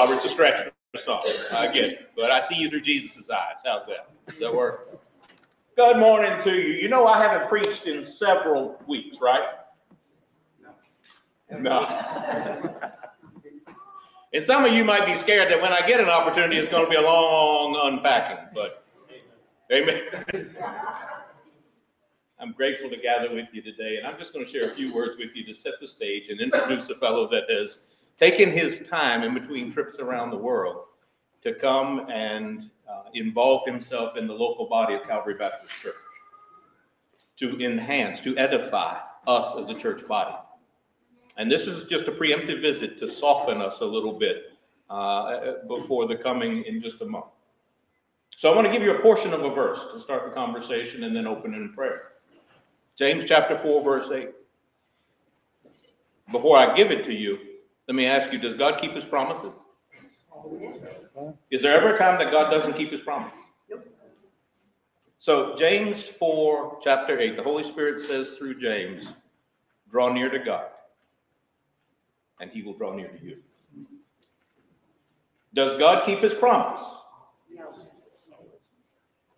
Robert's a stretch for some. I get it. But I see you through Jesus' eyes. How's that? Does that work? Good morning to you. You know, I haven't preached in several weeks, right? No. and some of you might be scared that when I get an opportunity, it's going to be a long unpacking, but amen. I'm grateful to gather with you today, and I'm just going to share a few words with you to set the stage and introduce a fellow that has taken his time in between trips around the world to come and uh, involve himself in the local body of Calvary Baptist Church to enhance, to edify us as a church body. And this is just a preemptive visit to soften us a little bit uh, before the coming in just a month. So I want to give you a portion of a verse to start the conversation and then open in prayer. James chapter 4, verse 8. Before I give it to you, let me ask you Does God keep his promises? Is there ever a time that God doesn't keep his promise? So, James 4, chapter 8, the Holy Spirit says through James, draw near to God, and he will draw near to you. Does God keep his promise?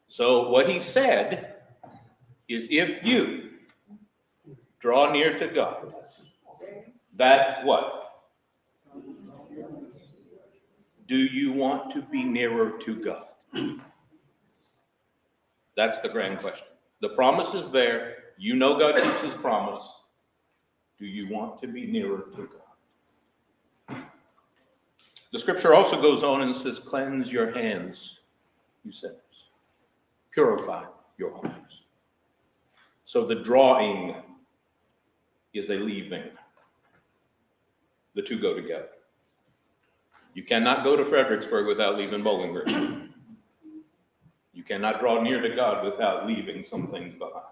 So, what he said is if you draw near to God, that what? Do you want to be nearer to God? That's the grand question. The promise is there. You know God keeps his promise. Do you want to be nearer to God? The scripture also goes on and says, Cleanse your hands, you sinners. Purify your hearts. So the drawing is a leaving. The two go together. You cannot go to Fredericksburg without leaving Bowling Green. You cannot draw near to God without leaving some things behind.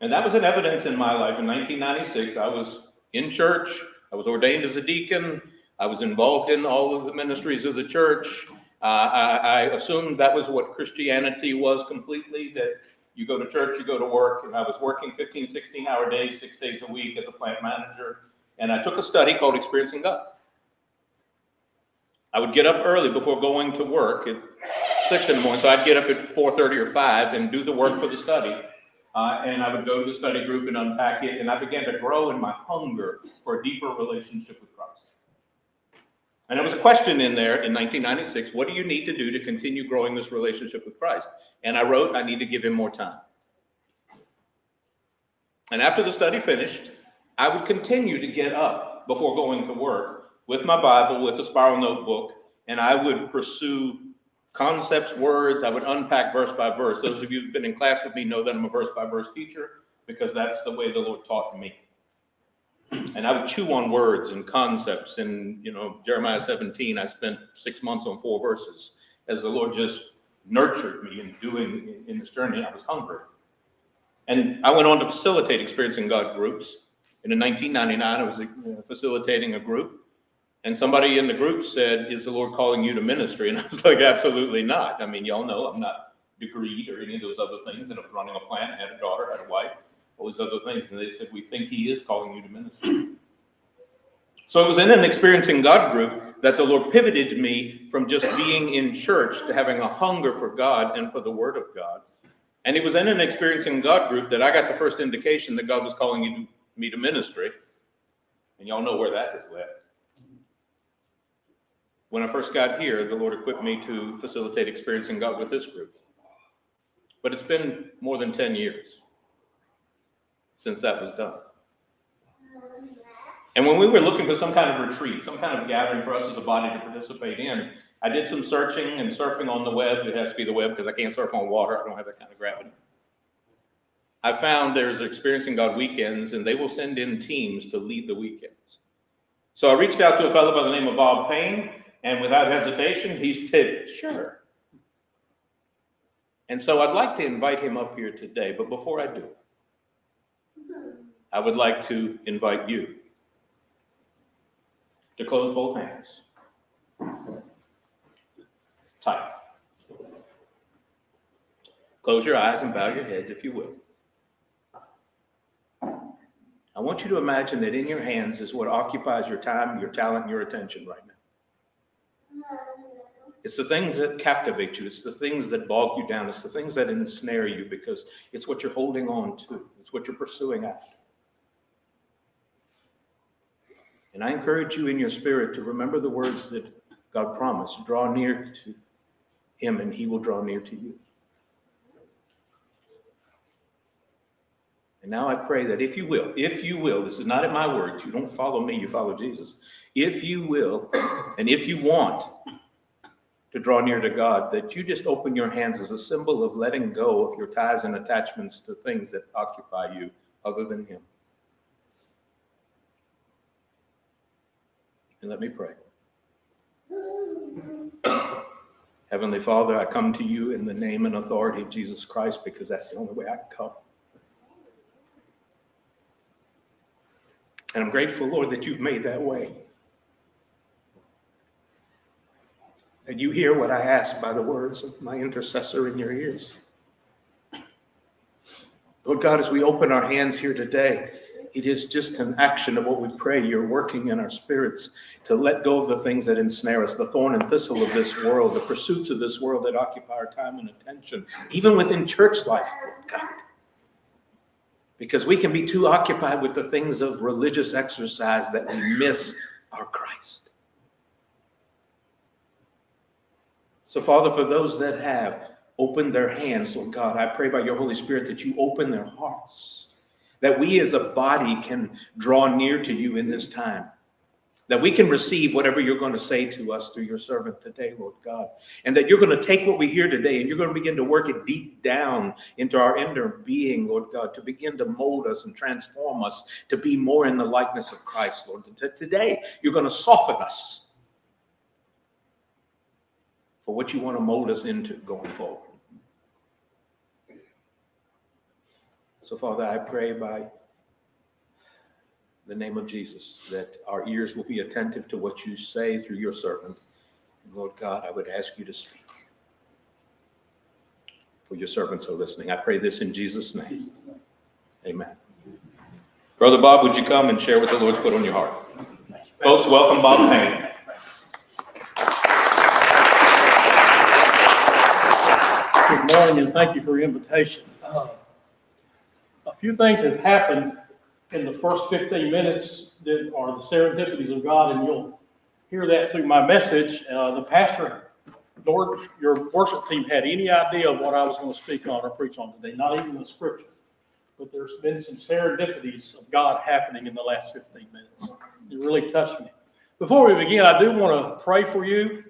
And that was an evidence in my life. In 1996, I was in church. I was ordained as a deacon. I was involved in all of the ministries of the church. Uh, I, I assumed that was what Christianity was completely, that you go to church, you go to work. And I was working 15, 16 hour days, six days a week as a plant manager. And I took a study called Experiencing God. I would get up early before going to work at six in the morning. So I'd get up at 4:30 or 5 and do the work for the study. Uh, and I would go to the study group and unpack it. And I began to grow in my hunger for a deeper relationship with Christ. And there was a question in there in 1996 what do you need to do to continue growing this relationship with Christ? And I wrote, I need to give him more time. And after the study finished, I would continue to get up before going to work with my Bible, with a spiral notebook, and I would pursue concepts, words. I would unpack verse by verse. Those of you who've been in class with me know that I'm a verse by verse teacher because that's the way the Lord taught me. And I would chew on words and concepts. And, you know, Jeremiah 17, I spent six months on four verses as the Lord just nurtured me in doing in this journey. I was hungry. And I went on to facilitate experiencing God groups. And in 1999, I was uh, facilitating a group and somebody in the group said, Is the Lord calling you to ministry? And I was like, Absolutely not. I mean, y'all know I'm not degreed or any of those other things. And I was running a plant, I had a daughter, I had a wife, all these other things. And they said, We think He is calling you to ministry. So it was in an experiencing God group that the Lord pivoted me from just being in church to having a hunger for God and for the Word of God. And it was in an experiencing God group that I got the first indication that God was calling me to ministry. And y'all know where that has led. When I first got here, the Lord equipped me to facilitate experiencing God with this group. But it's been more than 10 years since that was done. And when we were looking for some kind of retreat, some kind of gathering for us as a body to participate in, I did some searching and surfing on the web. It has to be the web because I can't surf on water. I don't have that kind of gravity. I found there's Experiencing God weekends, and they will send in teams to lead the weekends. So I reached out to a fellow by the name of Bob Payne, and without hesitation, he said, Sure. And so I'd like to invite him up here today, but before I do, I would like to invite you to close both hands. Tight. Close your eyes and bow your heads if you will. I want you to imagine that in your hands is what occupies your time, your talent, your attention right now. It's the things that captivate you. It's the things that bog you down. It's the things that ensnare you because it's what you're holding on to. It's what you're pursuing after. And I encourage you in your spirit to remember the words that God promised draw near to Him, and He will draw near to you. And now I pray that if you will, if you will, this is not in my words, you don't follow me, you follow Jesus. If you will, and if you want to draw near to God, that you just open your hands as a symbol of letting go of your ties and attachments to things that occupy you other than Him. And let me pray. Heavenly Father, I come to you in the name and authority of Jesus Christ because that's the only way I can come. And I'm grateful, Lord, that you've made that way. That you hear what I ask by the words of my intercessor in your ears. Lord God, as we open our hands here today, it is just an action of what we pray. You're working in our spirits to let go of the things that ensnare us, the thorn and thistle of this world, the pursuits of this world that occupy our time and attention, even within church life, Lord God. Because we can be too occupied with the things of religious exercise that we miss our Christ. So, Father, for those that have opened their hands, Lord God, I pray by your Holy Spirit that you open their hearts that we as a body can draw near to you in this time. That we can receive whatever you're going to say to us through your servant today, Lord God. And that you're going to take what we hear today and you're going to begin to work it deep down into our inner being, Lord God, to begin to mold us and transform us to be more in the likeness of Christ, Lord. Today, you're going to soften us for what you want to mold us into going forward. So, Father, I pray by the name of Jesus that our ears will be attentive to what you say through your servant. And Lord God, I would ask you to speak. For your servants are listening. I pray this in Jesus' name. Amen. Brother Bob, would you come and share what the Lord's put on your heart? Folks, welcome Bob Payne. Morning, and thank you for your invitation. Uh, a few things have happened in the first 15 minutes that are the serendipities of God, and you'll hear that through my message. Uh, the pastor, nor your worship team had any idea of what I was going to speak on or preach on today, not even the scripture. But there's been some serendipities of God happening in the last 15 minutes. It really touched me. Before we begin, I do want to pray for you.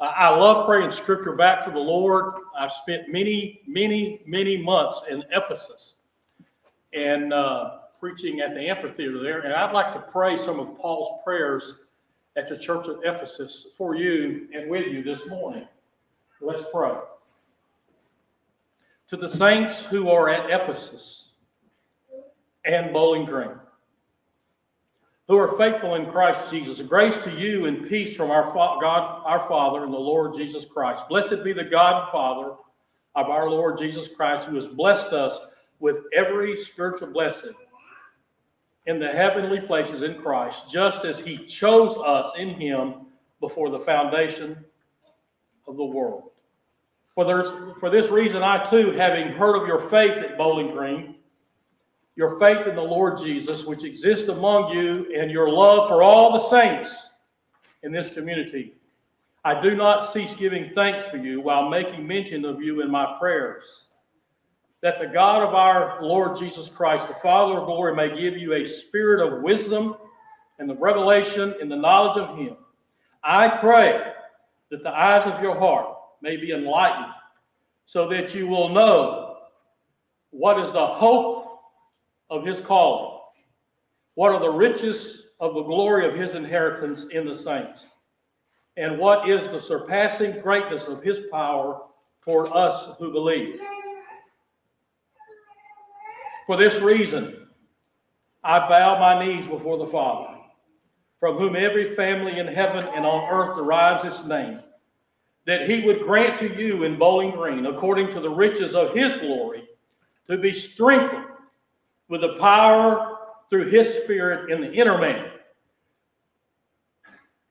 I love praying scripture back to the Lord. I've spent many, many, many months in Ephesus and uh, preaching at the amphitheater there. And I'd like to pray some of Paul's prayers at the church of Ephesus for you and with you this morning. Let's pray. To the saints who are at Ephesus and Bowling Green, who are faithful in Christ Jesus, grace to you and peace from our God, our Father, and the Lord Jesus Christ. Blessed be the God and Father of our Lord Jesus Christ, who has blessed us with every spiritual blessing in the heavenly places in Christ, just as He chose us in Him before the foundation of the world. For, there's, for this reason, I too, having heard of your faith at Bowling Green, your faith in the Lord Jesus, which exists among you, and your love for all the saints in this community, I do not cease giving thanks for you while making mention of you in my prayers that the God of our Lord Jesus Christ, the Father of glory, may give you a spirit of wisdom and the revelation in the knowledge of Him. I pray that the eyes of your heart may be enlightened so that you will know what is the hope of His calling, what are the riches of the glory of His inheritance in the saints, and what is the surpassing greatness of His power toward us who believe? For this reason, I bow my knees before the Father, from whom every family in heaven and on earth derives its name, that he would grant to you in Bowling Green, according to the riches of his glory, to be strengthened with the power through his spirit in the inner man,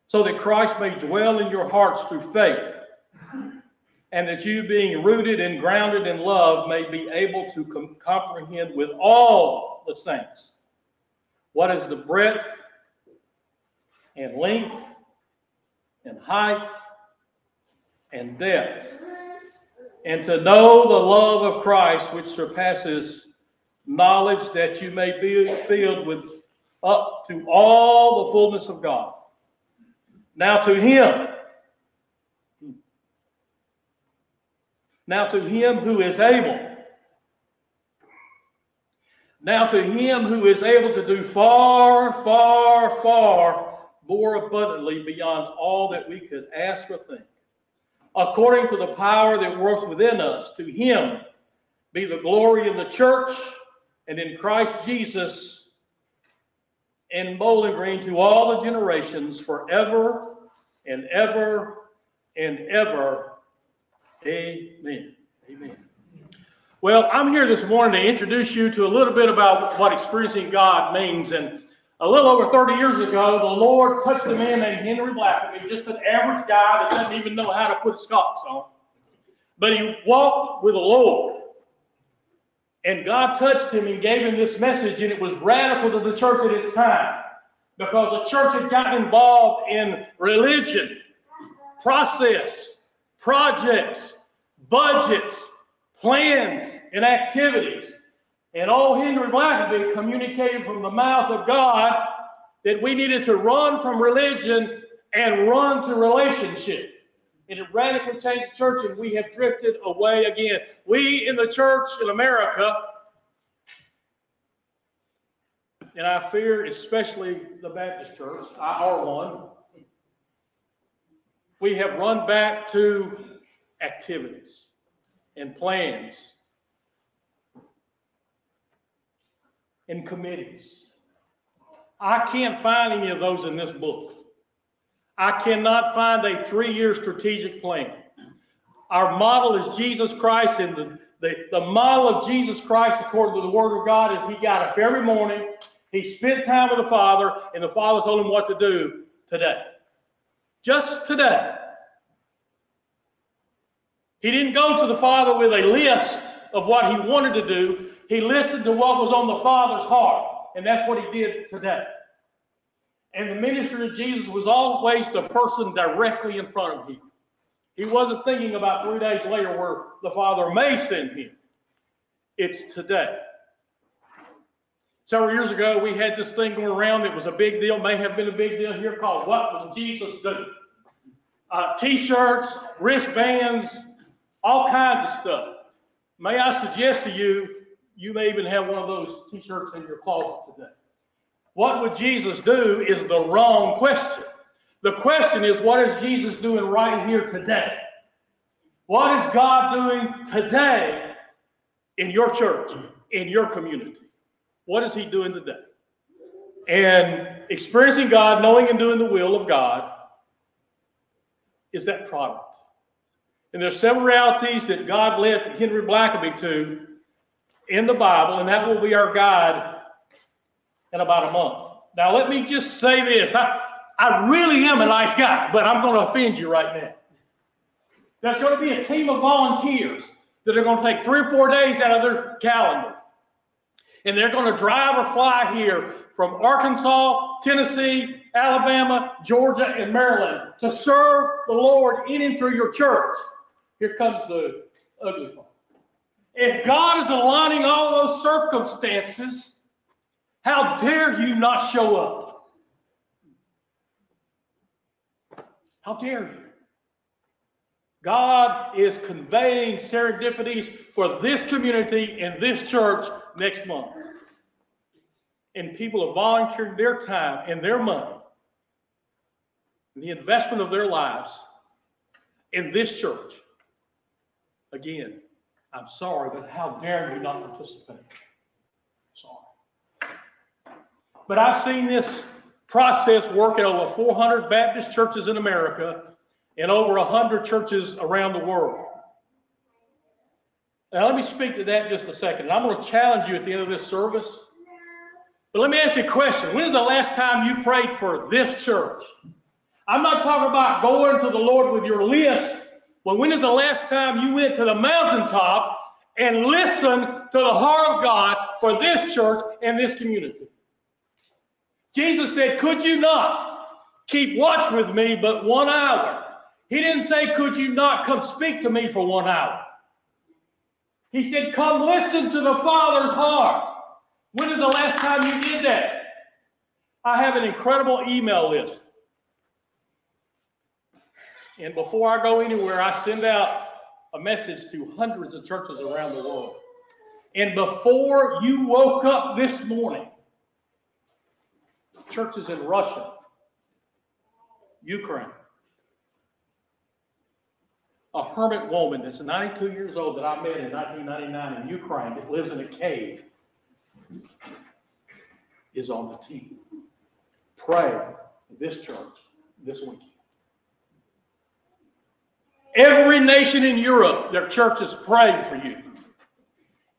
so that Christ may dwell in your hearts through faith, and that you, being rooted and grounded in love, may be able to com- comprehend with all the saints what is the breadth and length and height and depth, and to know the love of Christ which surpasses knowledge, that you may be filled with up to all the fullness of God. Now to him, now to him who is able, now to him who is able to do far, far, far more abundantly beyond all that we could ask or think, according to the power that works within us, to him be the glory in the church and in Christ Jesus in Bowling Green to all the generations forever and ever and ever. Amen. Amen. Well, I'm here this morning to introduce you to a little bit about what experiencing God means. And a little over 30 years ago, the Lord touched a man named Henry Blackaby, just an average guy that doesn't even know how to put socks on. But he walked with the Lord. And God touched him and gave him this message, and it was radical to the church at its time because the church had gotten involved in religion, process, projects, budgets, plans, and activities. And old Henry Blackaby communicated from the mouth of God that we needed to run from religion and run to relationship. And it radically changed the church, and we have drifted away again. We in the church in America, and I fear especially the Baptist church, I are one, we have run back to activities and plans and committees. I can't find any of those in this book. I cannot find a three year strategic plan. Our model is Jesus Christ, and the, the, the model of Jesus Christ, according to the Word of God, is He got up every morning, He spent time with the Father, and the Father told Him what to do today. Just today. He didn't go to the Father with a list of what He wanted to do, He listened to what was on the Father's heart, and that's what He did today. And the ministry of Jesus was always the person directly in front of him. He wasn't thinking about three days later where the Father may send him. It's today. Several years ago, we had this thing going around. It was a big deal, may have been a big deal here called What Will Jesus Do? Uh, T shirts, wristbands, all kinds of stuff. May I suggest to you, you may even have one of those t shirts in your closet today. What would Jesus do is the wrong question. The question is, what is Jesus doing right here today? What is God doing today in your church, in your community? What is He doing today? And experiencing God, knowing and doing the will of God is that product. And there's several realities that God led Henry Blackaby to in the Bible, and that will be our guide in about a month. Now, let me just say this. I, I really am a nice guy, but I'm going to offend you right now. There's going to be a team of volunteers that are going to take three or four days out of their calendar. And they're going to drive or fly here from Arkansas, Tennessee, Alabama, Georgia, and Maryland to serve the Lord in and through your church. Here comes the ugly part. If God is aligning all those circumstances, how dare you not show up? How dare you? God is conveying serendipities for this community and this church next month. And people have volunteered their time and their money, and the investment of their lives in this church. Again, I'm sorry, but how dare you not participate? But I've seen this process work at over 400 Baptist churches in America and over 100 churches around the world. Now, let me speak to that just a second. I'm going to challenge you at the end of this service. But let me ask you a question. When's the last time you prayed for this church? I'm not talking about going to the Lord with your list. Well, when is the last time you went to the mountaintop and listened to the heart of God for this church and this community? Jesus said, Could you not keep watch with me but one hour? He didn't say, Could you not come speak to me for one hour? He said, Come listen to the Father's heart. When is the last time you did that? I have an incredible email list. And before I go anywhere, I send out a message to hundreds of churches around the world. And before you woke up this morning, churches in Russia, Ukraine, a hermit woman that's 92 years old that I met in 1999 in Ukraine that lives in a cave is on the team. Pray this church this weekend. Every nation in Europe, their churches praying for you.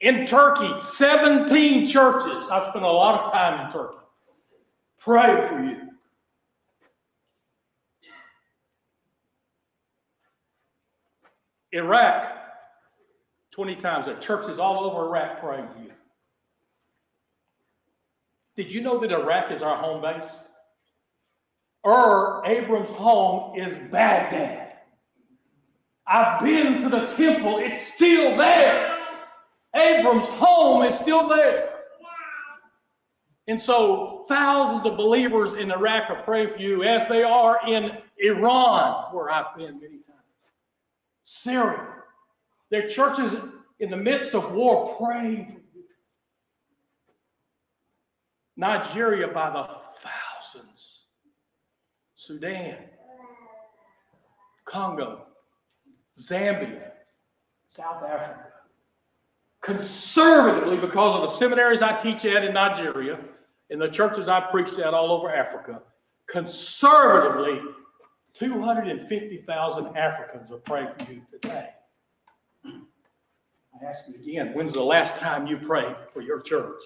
In Turkey, 17 churches. I've spent a lot of time in Turkey. Pray for you. Iraq, 20 times. There churches all over Iraq praying for you. Did you know that Iraq is our home base? Ur, Abram's home, is Baghdad. I've been to the temple, it's still there. Abram's home is still there. And so thousands of believers in Iraq are praying for you as they are in Iran, where I've been many times. Syria. Their churches in the midst of war praying for you. Nigeria by the thousands. Sudan. Congo. Zambia. South Africa. Conservatively, because of the seminaries I teach at in Nigeria, and the churches I preach at all over Africa, conservatively, 250,000 Africans are praying for you today. I ask you again, when's the last time you prayed for your church?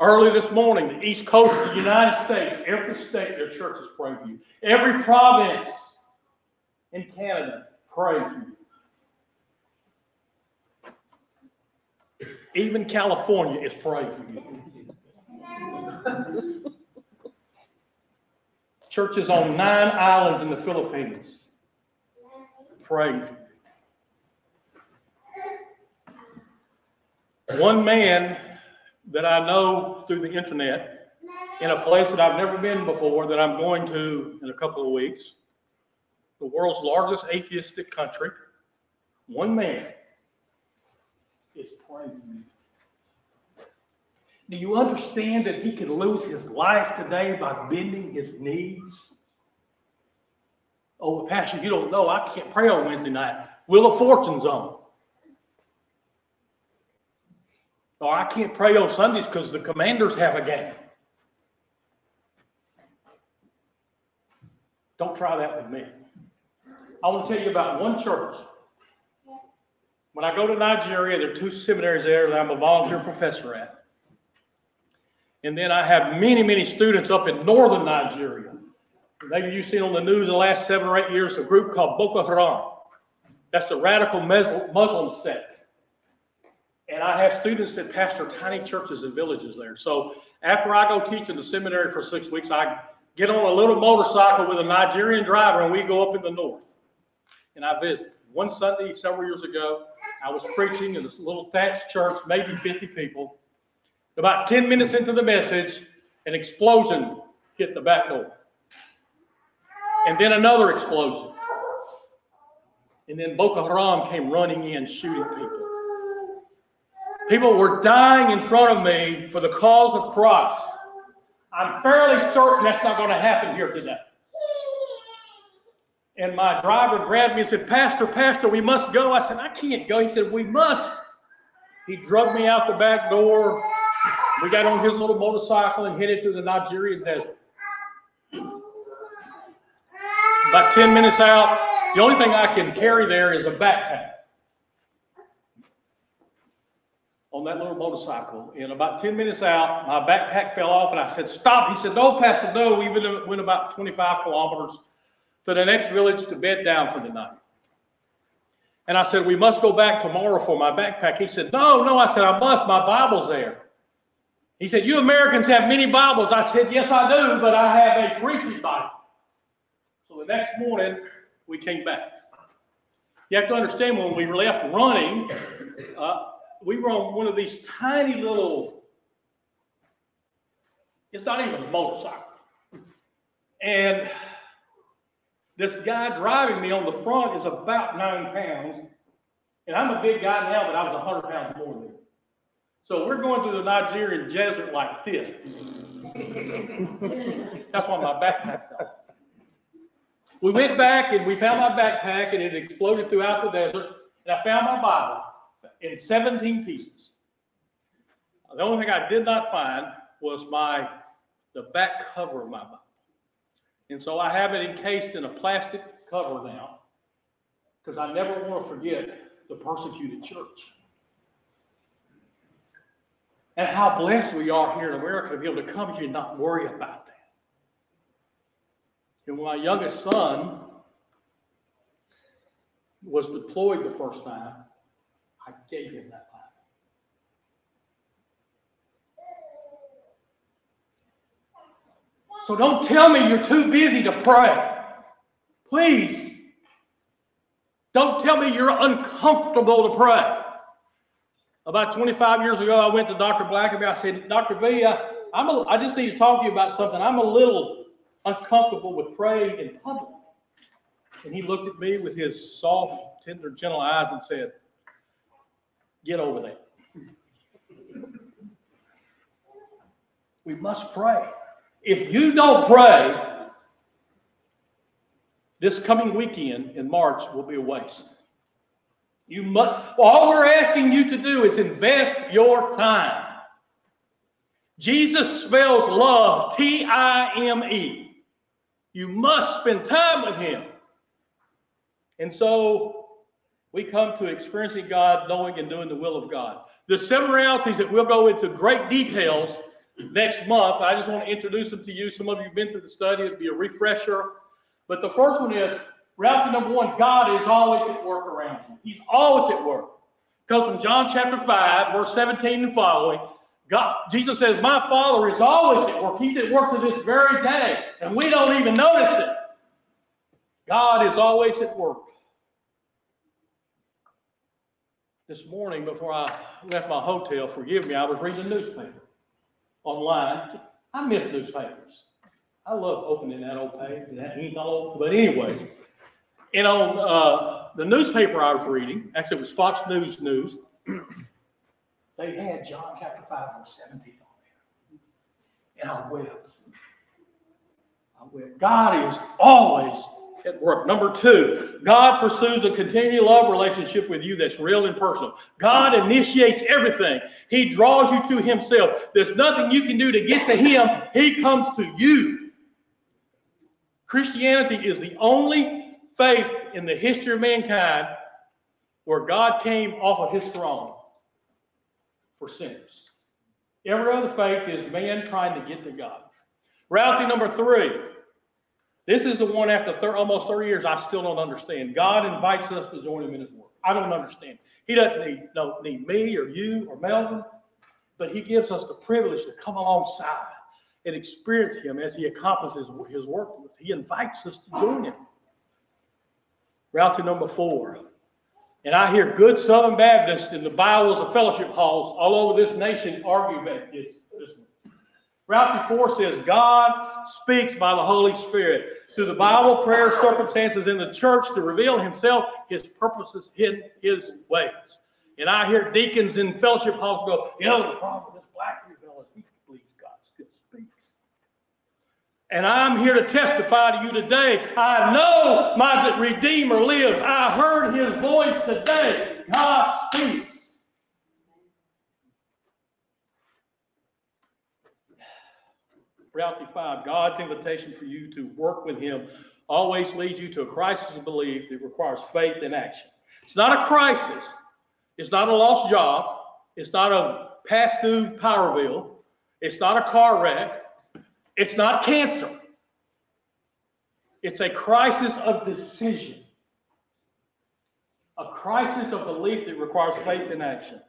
Early this morning, the East Coast of the United States, every state, their churches pray for you. Every province in Canada, pray for you. Even California is praying for you. Churches on nine islands in the Philippines praying for you. One man that I know through the internet in a place that I've never been before that I'm going to in a couple of weeks, the world's largest atheistic country, one man is praying for me. Do you understand that he could lose his life today by bending his knees? Oh, Pastor, you don't know. I can't pray on Wednesday night. Wheel of Fortune's on. Or I can't pray on Sundays because the commanders have a game. Don't try that with me. I want to tell you about one church. When I go to Nigeria, there are two seminaries there that I'm a volunteer professor at. And then I have many, many students up in northern Nigeria. Maybe you've seen on the news the last seven or eight years a group called Boko Haram. That's the radical Muslim sect. And I have students that pastor tiny churches and villages there. So after I go teach in the seminary for six weeks, I get on a little motorcycle with a Nigerian driver and we go up in the north. And I visit. One Sunday, several years ago, I was preaching in this little thatched church, maybe 50 people. About 10 minutes into the message, an explosion hit the back door. And then another explosion. And then Boko Haram came running in, shooting people. People were dying in front of me for the cause of Christ. I'm fairly certain that's not going to happen here today. And my driver grabbed me and said, Pastor, Pastor, we must go. I said, I can't go. He said, We must. He drugged me out the back door. We got on his little motorcycle and headed to the Nigerian desert. About 10 minutes out, the only thing I can carry there is a backpack. On on that little motorcycle. And about 10 minutes out, my backpack fell off and I said, Stop. He said, No, Pastor, no. We went about 25 kilometers to the next village to bed down for the night. And I said, We must go back tomorrow for my backpack. He said, No, no. I said, I must. My Bible's there. He said, You Americans have many Bibles. I said, Yes, I do, but I have a preaching Bible. So the next morning, we came back. You have to understand when we were left running, uh, we were on one of these tiny little, it's not even a motorcycle. And this guy driving me on the front is about nine pounds. And I'm a big guy now, but I was 100 pounds more than him. So we're going through the Nigerian desert like this. That's why my backpack fell. We went back and we found my backpack and it exploded throughout the desert. And I found my Bible in 17 pieces. The only thing I did not find was my the back cover of my Bible. And so I have it encased in a plastic cover now because I never want to forget the persecuted church. And how blessed we are here in America to be able to come here and not worry about that. And when my youngest son was deployed the first time, I gave him that Bible. So don't tell me you're too busy to pray. Please. Don't tell me you're uncomfortable to pray. About 25 years ago, I went to Dr. Blackaby. I said, Dr. B, I, I'm a, I just need to talk to you about something. I'm a little uncomfortable with praying in public. And he looked at me with his soft, tender, gentle eyes and said, Get over there. We must pray. If you don't pray, this coming weekend in March will be a waste. You must, all we're asking you to do is invest your time. Jesus spells love T I M E. You must spend time with Him. And so we come to experiencing God, knowing and doing the will of God. The seven realities that we'll go into great details next month. I just want to introduce them to you. Some of you have been through the study, it'll be a refresher. But the first one is reality number one God is always at work around you. He's always at work. Comes from John chapter 5, verse 17 and following. God, Jesus says, My Father is always at work. He's at work to this very day, and we don't even notice it. God is always at work. This morning, before I left my hotel, forgive me, I was reading the newspaper online. I miss newspapers. I love opening that old page and that ink all. But anyways, and on uh, the newspaper I was reading, actually it was Fox News News, they had John chapter 5, verse 17 on there. And I wept. I wept. God is always at work. Number two, God pursues a continual love relationship with you that's real and personal. God initiates everything. He draws you to Himself. There's nothing you can do to get to Him. He comes to you. Christianity is the only faith in the history of mankind where God came off of His throne for sinners. Every other faith is man trying to get to God. Reality number three. This is the one after thir- almost 30 years I still don't understand. God invites us to join him in his work. I don't understand. He doesn't need, don't need me or you or Melvin, but he gives us the privilege to come alongside and experience him as he accomplishes his work. He invites us to join him. Reality number four. And I hear good Southern Baptists in the Bibles of fellowship halls all over this nation argue about this. Route 4 says God speaks by the Holy Spirit through the Bible, prayer, circumstances in the church to reveal Himself, His purposes, His, his ways. And I hear deacons in fellowship halls go, you know, the problem with this Blackaby fellow is he believes God still speaks. And I'm here to testify to you today. I know my Redeemer lives. I heard His voice today. God speaks. Reality 5, God's invitation for you to work with Him always leads you to a crisis of belief that requires faith and action. It's not a crisis, it's not a lost job, It's not a past due power bill. It's not a car wreck. It's not cancer. It's a crisis of decision, a crisis of belief that requires faith in action.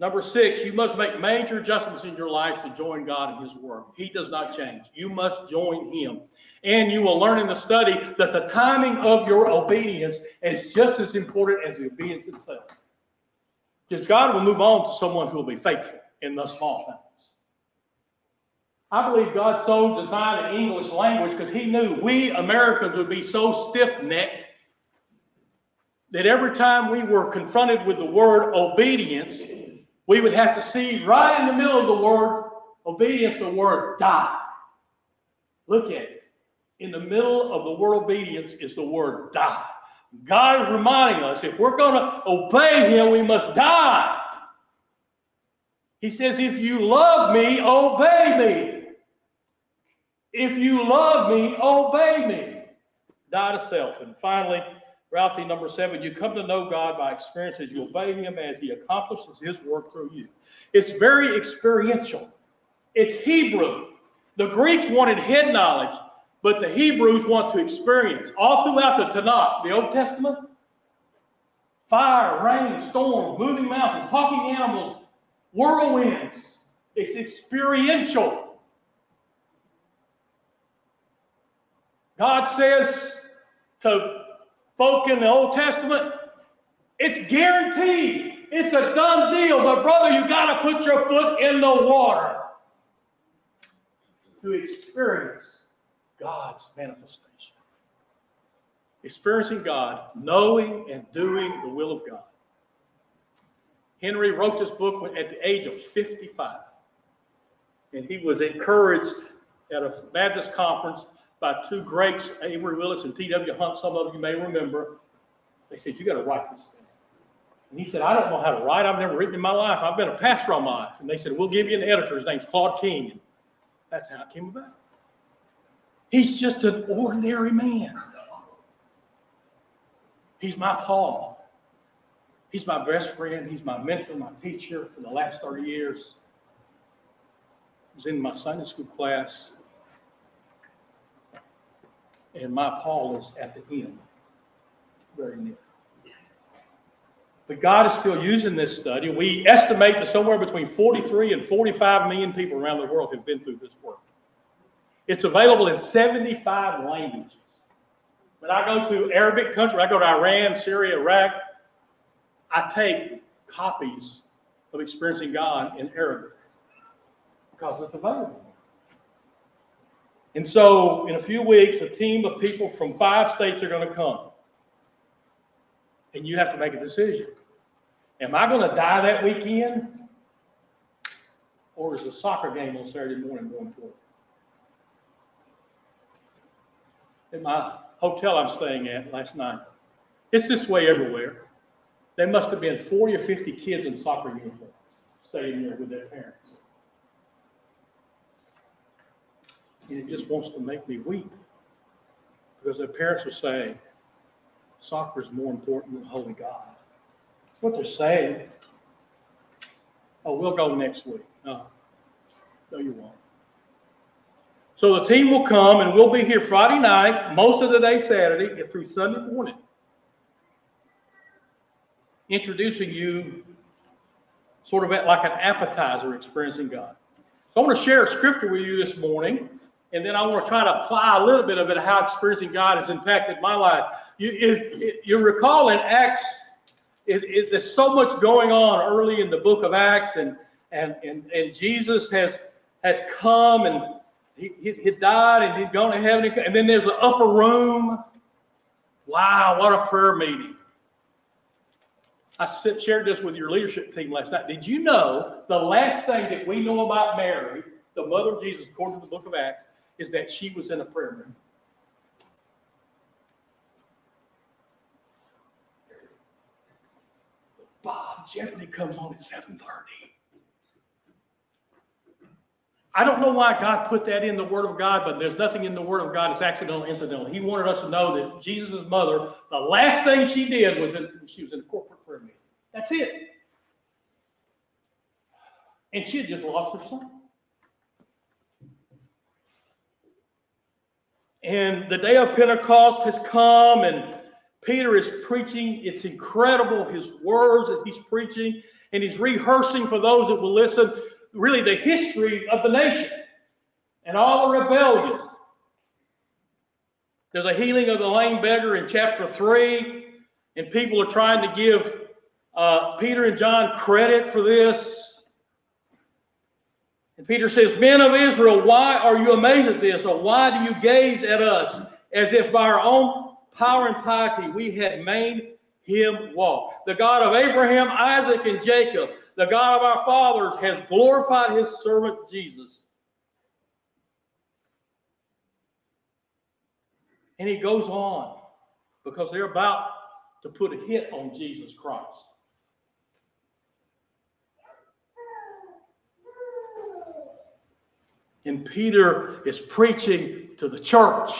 Number six, you must make major adjustments in your life to join God in His work. He does not change. You must join Him. And you will learn in the study that the timing of your obedience is just as important as the obedience itself. Because God will move on to someone who will be faithful in the small things. I believe God so designed the English language because He knew we Americans would be so stiff necked that every time we were confronted with the word obedience, we would have to see right in the middle of the word obedience the word die. Look at it. In the middle of the word obedience is the word die. God is reminding us if we're going to obey Him, we must die. He says, If you love me, obey me. If you love me, obey me. Die to self. And finally, reality number seven, you come to know God by experience as you obey Him as He accomplishes His work through you. It's very experiential, it's Hebrew. The Greeks wanted head knowledge, but the Hebrews want to experience. All throughout the Tanakh, the Old Testament, fire, rain, storms, moving mountains, talking animals, whirlwinds. It's experiential. God says to folk in the Old Testament, it's guaranteed. It's a done deal. But, brother, you got to put your foot in the water to experience God's manifestation. Experiencing God, knowing and doing the will of God. Henry wrote this book at the age of 55. And he was encouraged at a Baptist conference by two greats, Avery Willis and T.W. Hunt. Some of you may remember. They said, You got to write this thing. And he said, I don't know how to write. I've never written in my life. I've been a pastor all my life. And they said, We'll give you an editor. His name's Claude King. And that's how it came about. He's just an ordinary man. He's my Paul. He's my best friend. He's my mentor, my teacher for the last 30 years. He was in my Sunday school class. And my Paul is at the end, very near. But God is still using this study. We estimate that somewhere between 43 and 45 million people around the world have been through this work. It's available in 75 languages. When I go to Arabic country, I go to Iran, Syria, Iraq, I take copies of Experiencing God in Arabic because it's available. And so, in a few weeks, a team of people from five states are going to come. And you have to make a decision. Am I going to die that weekend? Or is a soccer game on Saturday morning more important? At my hotel I'm staying at last night, it's this way everywhere. There must have been 40 or 50 kids in soccer uniforms staying there with their parents. And it just wants to make me weep because their parents are saying soccer is more important than holy God. That's what they're saying. Oh, we'll go next week. No, no, you won't. So the team will come and we'll be here Friday night, most of the day Saturday, and through Sunday morning, introducing you sort of like an appetizer experiencing God. So I want to share a scripture with you this morning and then I want to try to apply a little bit of it how experiencing God has impacted my life. You, it, it, you recall in Acts, it, there's so much going on early in the book of Acts, and and and, and Jesus has has come and he, he, he died and he'd gone to heaven, and then there's an upper room. Wow, what a prayer meeting! I shared this with your leadership team last night. Did you know the last thing that we know about Mary, the mother of Jesus, according to the book of Acts, is that she was in a prayer room. Bob Jeopardy comes on at 7:30. I don't know why God put that in the Word of God, but there's nothing in the Word of God that's accidental, incidental. He wanted us to know that Jesus' mother, the last thing she did was in, she was in a corporate prayer meeting. That's it. And she had just lost her son. And the day of Pentecost has come, and Peter is preaching. It's incredible, his words that he's preaching, and he's rehearsing for those that will listen, really the history of the nation and all the rebellion. There's a healing of the lame beggar in chapter 3, and people are trying to give uh, Peter and John credit for this. And Peter says, Men of Israel, why are you amazed at this? Or why do you gaze at us as if by our own power and piety we had made him walk? The God of Abraham, Isaac, and Jacob, the God of our fathers, has glorified his servant Jesus. And he goes on because they're about to put a hit on Jesus Christ. And Peter is preaching to the church.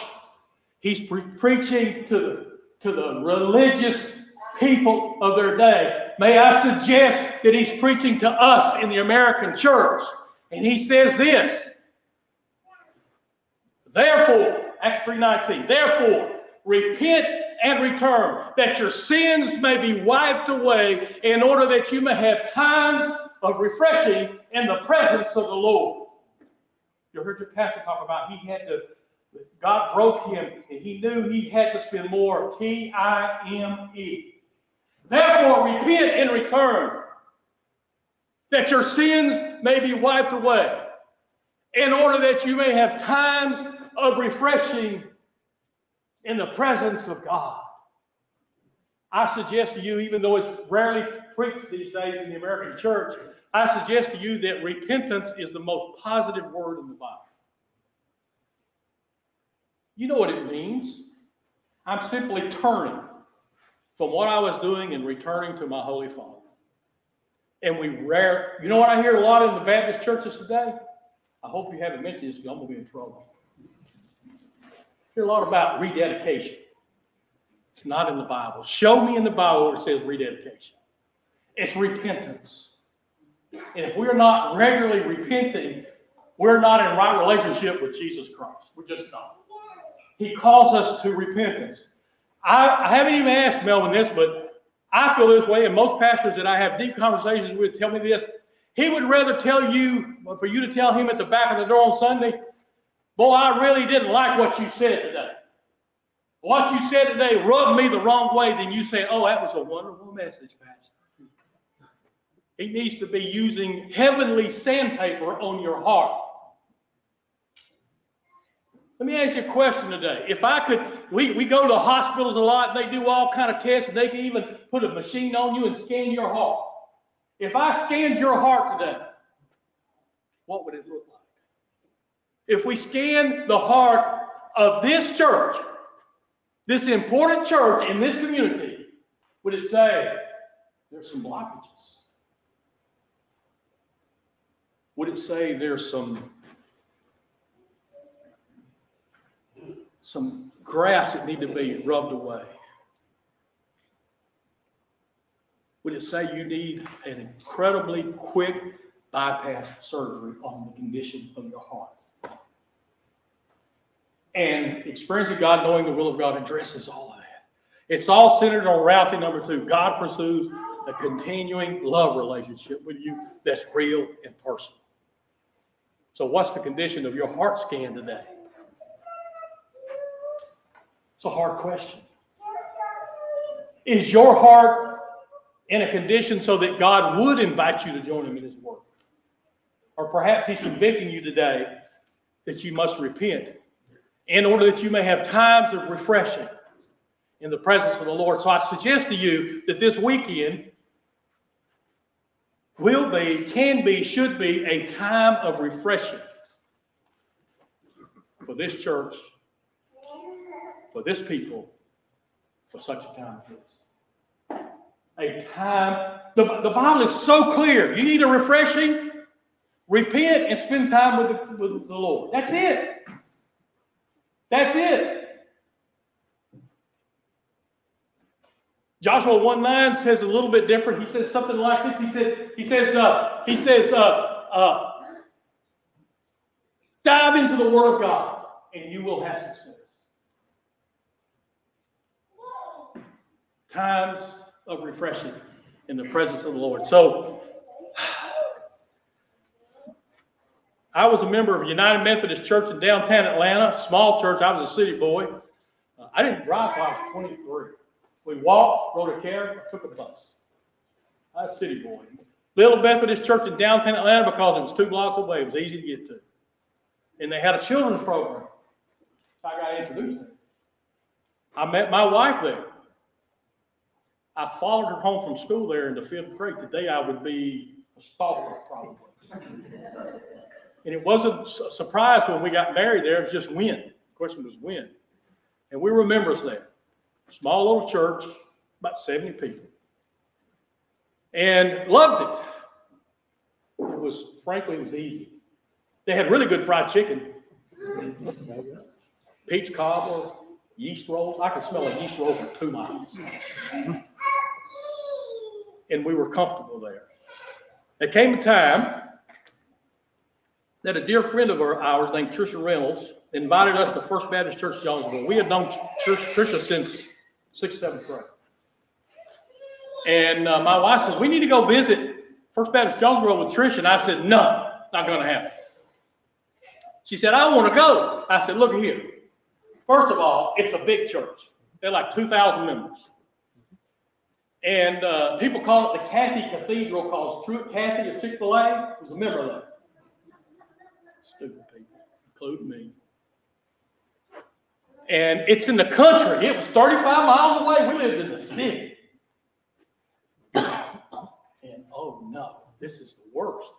He's pre- preaching to the, to the religious people of their day. May I suggest that he's preaching to us in the American church. And he says this Therefore, Acts 3:19, therefore, repent and return, that your sins may be wiped away, in order that you may have times of refreshing in the presence of the Lord. You heard your pastor talk about he had to, God broke him, and he knew he had to spend more T I M E. Therefore, repent and return, that your sins may be wiped away, in order that you may have times of refreshing in the presence of God. I suggest to you, even though it's rarely preached these days in the American church, I suggest to you that repentance is the most positive word in the Bible. You know what it means. I'm simply turning from what I was doing and returning to my Holy Father. And we rare, you know what I hear a lot in the Baptist churches today? I hope you haven't mentioned this because I'm going to be in trouble. I hear a lot about rededication. It's not in the Bible. Show me in the Bible where it says rededication. It's repentance. And if we're not regularly repenting, we're not in right relationship with Jesus Christ. We're just not. He calls us to repentance. I, I haven't even asked Melvin this, but I feel this way, and most pastors that I have deep conversations with tell me this. He would rather tell you, for you to tell him at the back of the door on Sunday, boy, I really didn't like what you said today. What you said today rubbed me the wrong way, than you say, oh, that was a wonderful message, Pastor. He needs to be using heavenly sandpaper on your heart. Let me ask you a question today. If I could, we, we go to hospitals a lot, and they do all kind of tests, and they can even put a machine on you and scan your heart. If I scanned your heart today, what would it look like? If we scan the heart of this church, this important church in this community, would it say there's some blockages? Would it say there's some some grafts that need to be rubbed away? Would it say you need an incredibly quick bypass surgery on the condition of your heart? And experiencing God, knowing the will of God, addresses all of that. It's all centered on reality number two. God pursues a continuing love relationship with you that's real and personal. So, what's the condition of your heart scan today? It's a hard question. Is your heart in a condition so that God would invite you to join Him in His work? Or perhaps He's convicting you today that you must repent in order that you may have times of refreshing in the presence of the Lord. So I suggest to you that this weekend will be, can be, should be a time of refreshing for this church, for this people, for such a time as this. A time, the, the Bible is so clear. You need a refreshing, repent and spend time with the, with the Lord. That's it. That's it. Joshua 1 9 says a little bit different. He says something like this. He said, he says, uh, he says, uh, uh, dive into the Word of God, and you will have success. Times of refreshing in the presence of the Lord. So, I was a member of United Methodist Church in downtown Atlanta, small church. I was a city boy. Uh, I didn't drive I was 23. We walked, rode a cab, took a bus. I was a city boy. Little Methodist Church in downtown Atlanta because it was two blocks away. It was easy to get to. And they had a children's program. I got introduced there. I met my wife there. I followed her home from school there in the fifth grade. Today I would be a stalker probably. And it wasn't a surprise when we got married there, it was just when. The question was when. And we were members there. Small little church, about 70 people. And loved it. It was, frankly, it was easy. They had really good fried chicken. Peach cobbler, yeast rolls. I could smell a yeast roll from two miles. And we were comfortable there. There came a time that a dear friend of ours named Tricia Reynolds invited us to First Baptist Church Jonesville. We had known Trish- Tricia since sixth, seventh grade. And uh, my wife says, we need to go visit First Baptist Jonesboro with Tricia. And I said, no, not going to happen. She said, I want to go. I said, look here. First of all, it's a big church. They're like 2,000 members. And uh, people call it the Cathy Cathedral because Truett Cathy of Chick-fil-A was a member of that. Stupid people, including me. And it's in the country. It was 35 miles away. We lived in the city. And oh no, this is the worst.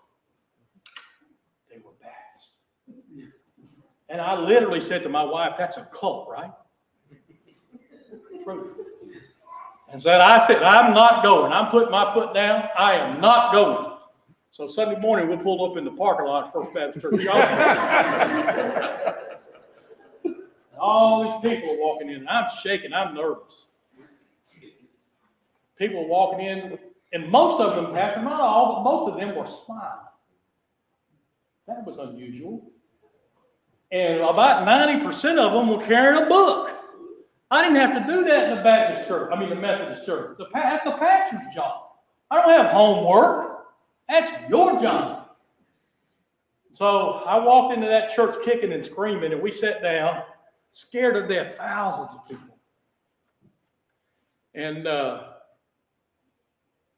They were Baptist. And I literally said to my wife, that's a cult, right? Truth. And said, I said, I'm not going. I'm putting my foot down. I am not going. So Sunday morning, we pulled up in the parking lot of First Baptist Church. All these people walking in. I'm shaking. I'm nervous. People walking in, and most of them, Pastor, not all, but most of them were smiling. That was unusual. And about 90% of them were carrying a book. I didn't have to do that in the Baptist church, I mean, the Methodist church. The, that's the pastor's job. I don't have homework. That's your job. So I walked into that church kicking and screaming, and we sat down, scared to death, thousands of people. And uh,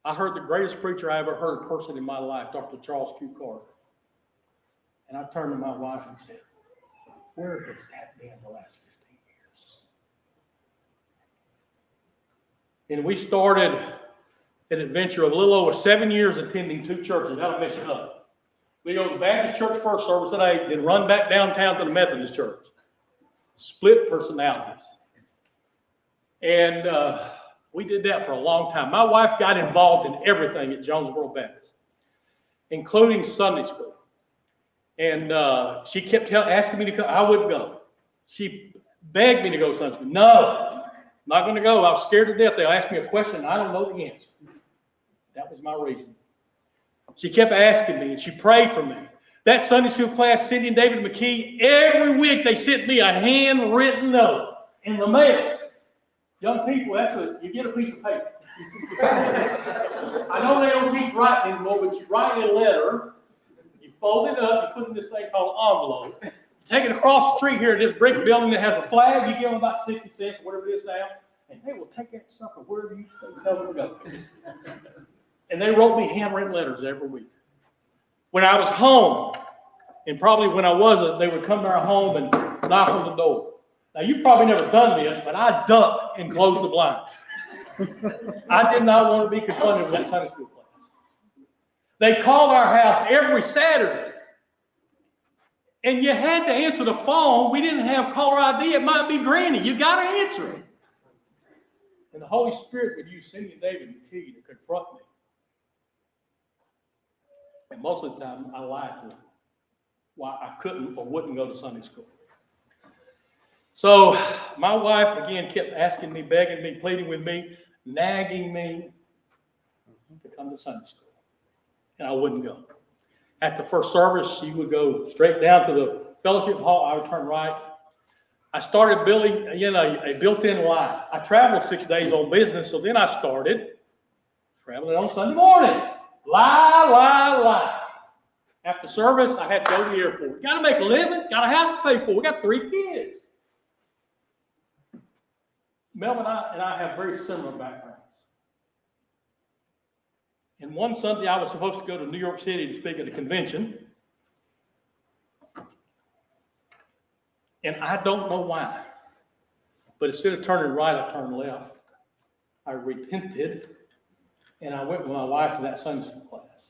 I heard the greatest preacher I ever heard person in my life, Dr. Charles Q. Carter. And I turned to my wife and said, Where has that been the last 15 years? And we started an adventure of a little over seven years attending two churches. That'll mess you up. We go to the Baptist church first service at eight, then run back downtown to the Methodist church. Split personalities. And uh, we did that for a long time. My wife got involved in everything at Jonesboro Baptist, including Sunday school. And uh, she kept tell, asking me to come. I wouldn't go. She begged me to go to Sunday school. No, not going to go. I was scared to death. They'll ask me a question, I don't know the answer. That was my reason. She kept asking me, and she prayed for me. That Sunday school class, Cindy and David McKee, every week they sent me a handwritten note in the mail. Young people, that's a you get a piece of paper. I know they don't teach writing anymore, but you write a letter, you fold it up, you put it in this thing called an envelope, take it across the street here to this brick building that has a flag, you give them about 60 cents, whatever it is now, and they will take that sucker wherever you tell them to go. And they wrote me handwritten letters every week. When I was home, and probably when I wasn't, they would come to our home and knock on the door. Now, you've probably never done this, but I ducked and closed the blinds. I did not want to be confronted with that Sunday school class. They called our house every Saturday. And you had to answer the phone. We didn't have caller ID. It might be Granny. You got to answer it. And the Holy Spirit would use Cindy and David McKee to confront me. And most of the time, I lied to them why I couldn't or wouldn't go to Sunday school. So my wife again kept asking me, begging me, pleading with me, nagging me to come to Sunday school. And I wouldn't go. At the first service, she would go straight down to the fellowship hall. I would turn right. I started building, you know, a built-in lie. I traveled six days on business, so then I started traveling on Sunday mornings. Lie, lie, lie. After service, I had to go to the airport. Got to make a living. Got a house to pay for. We got three kids. Mel and I and I have very similar backgrounds. And one Sunday, I was supposed to go to New York City to speak at a convention. And I don't know why. But instead of turning right, I turned left. I repented and I went with my wife to that Sunday school class.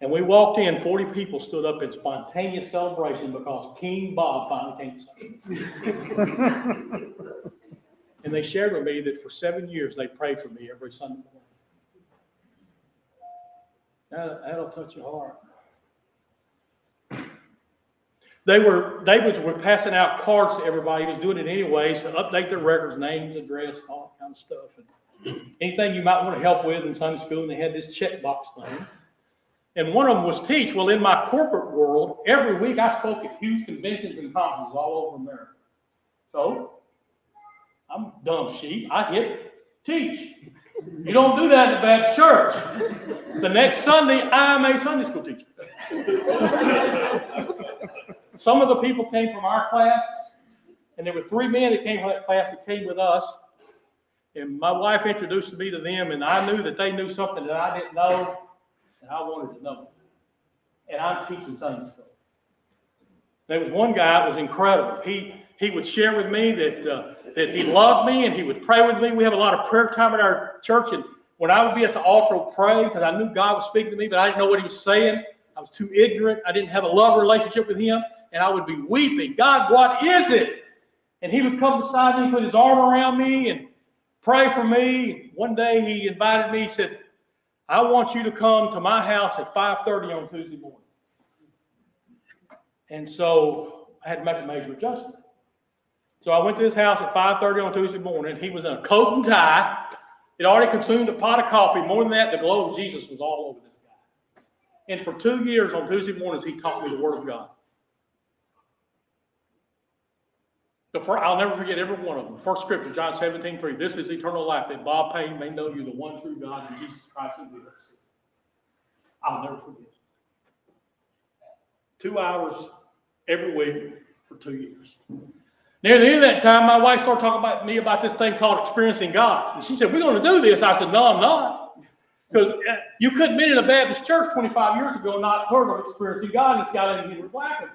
And we walked in, 40 people stood up in spontaneous celebration because King Bob finally came to Sunday. school. and they shared with me that for seven years they prayed for me every Sunday morning. That, that'll touch your heart. They were, David were passing out cards to everybody. He was doing it anyways to update their records, names, address, all that kind of stuff. And anything you might want to help with in Sunday school, and they had this checkbox thing. And one of them was teach. Well, in my corporate world, every week I spoke at huge conventions and conferences all over America. So I'm dumb sheep. I hit teach. You don't do that in a Baptist church. The next Sunday, I'm a Sunday school teacher. Some of the people came from our class, and there were three men that came from that class that came with us. And my wife introduced me to them, and I knew that they knew something that I didn't know, and I wanted to know. And I'm teaching Sunday school. There was one guy that was incredible. He he would share with me that uh, that he loved me and he would pray with me. We have a lot of prayer time at our church, and when I would be at the altar praying, because I knew God was speaking to me, but I didn't know what He was saying. I was too ignorant. I didn't have a love relationship with Him, and I would be weeping. God, what is it? And He would come beside me, put His arm around me, and pray for me. One day He invited me. He said, "I want you to come to my house at 5:30 on Tuesday morning." And so I had to make a major adjustment. So I went to his house at 5:30 on Tuesday morning. He was in a coat and tie. He'd already consumed a pot of coffee. More than that, the glow of Jesus was all over this guy. And for two years on Tuesday mornings, he taught me the Word of God. The first, I'll never forget every one of them. First scripture, John 17, 3. This is eternal life, that Bob Payne may know you, the one true God, and Jesus Christ. I'll never forget. Two hours every week for two years. Near the end of that time, my wife started talking about me about this thing called experiencing God. And she said, We're going to do this. I said, No, I'm not. Because uh, you couldn't been in a Baptist church 25 years ago and not heard of experiencing God, and it's got do with Blackaby.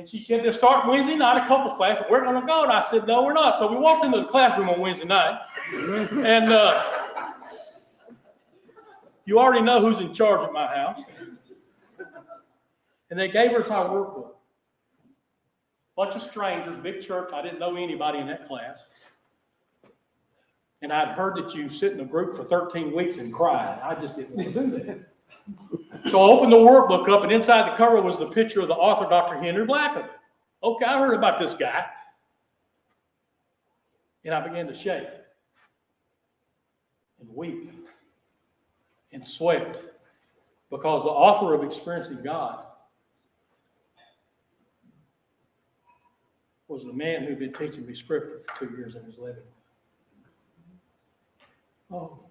And she said, They're starting Wednesday night, a couples class, we're going to go. And I said, No, we're not. So we walked into the classroom on Wednesday night. And uh, you already know who's in charge at my house. And they gave us our workbook bunch of strangers, big church. I didn't know anybody in that class. And I'd heard that you sit in a group for 13 weeks and cry. I just didn't want to do that. So I opened the workbook up, and inside the cover was the picture of the author, Dr. Henry Blackaby. Okay, I heard about this guy. And I began to shake and weep and sweat because the author of Experiencing God was the man who'd been teaching me scripture for two years in his living. Oh.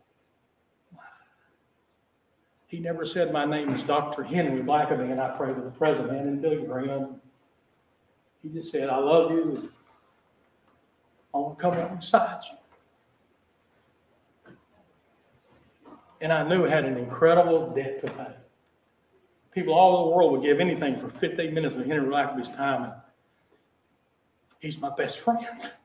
He never said, My name is Dr. Henry Blackaby, and I pray to the president and Billy Graham. He just said, I love you. I want to come alongside you. And I knew I had an incredible debt to pay. People all over the world would give anything for 15 minutes of Henry Blackaby's time. And He's my best friend.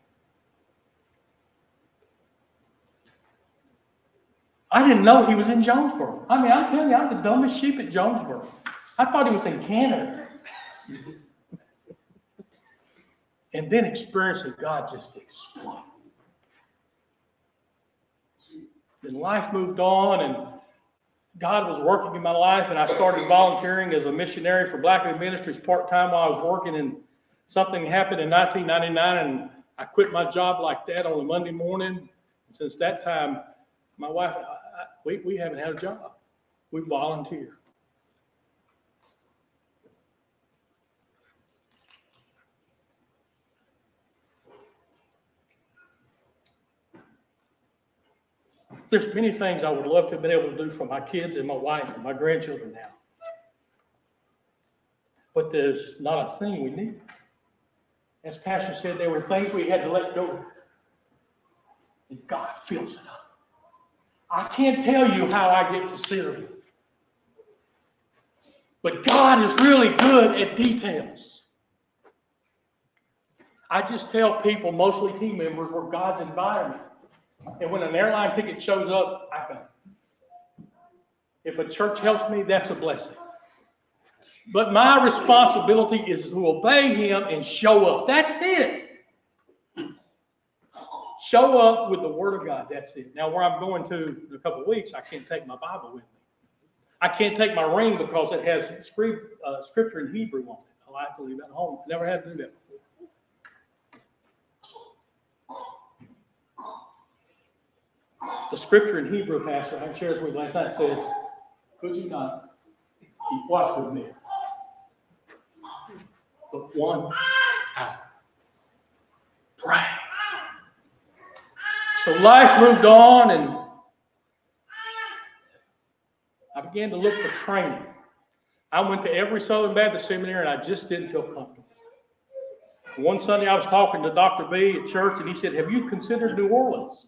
I didn't know he was in Jonesboro. I mean, I'm telling you, I'm the dumbest sheep at Jonesboro. I thought he was in Canada. and then experiencing God just exploded. Then life moved on, and God was working in my life, and I started volunteering as a missionary for Blackaby Ministries part time while I was working in something happened in 1999 and I quit my job like that on a Monday morning. And since that time, my wife, we, we haven't had a job. We volunteer. There's many things I would love to have been able to do for my kids and my wife and my grandchildren now. But there's not a thing we need. As Pastor said, there were things we had to let go. And God fills it up. I can't tell you how I get to Syria. But God is really good at details. I just tell people, mostly team members, we're God's environment. And when an airline ticket shows up, I go. If a church helps me, that's a blessing. But my responsibility is to obey him and show up. That's it. Show up with the word of God. That's it. Now, where I'm going to in a couple of weeks, I can't take my Bible with me. I can't take my ring because it has script, uh, scripture in Hebrew on it. I'll have to leave it at home. I never had to do that before. The scripture in Hebrew, Pastor, I shared with you last night, says, Could you not keep watch with me? But one hour. Pray. So life moved on, and I began to look for training. I went to every Southern Baptist seminary, and I just didn't feel comfortable. One Sunday, I was talking to Dr. B at church, and he said, Have you considered New Orleans?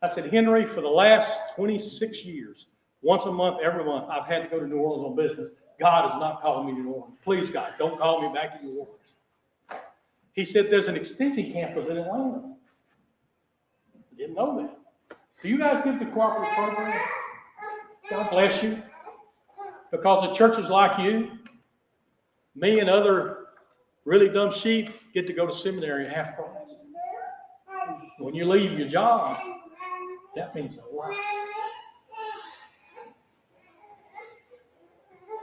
I said, Henry, for the last 26 years, once a month, every month, I've had to go to New Orleans on business. God has not called me to New Orleans. Please, God, don't call me back to New Orleans. He said, There's an extension campus in Atlanta. Didn't know that. Do you guys get the cooperative program? God bless you. Because of churches like you, me and other really dumb sheep get to go to seminary half price. When you leave your job, that means a lot.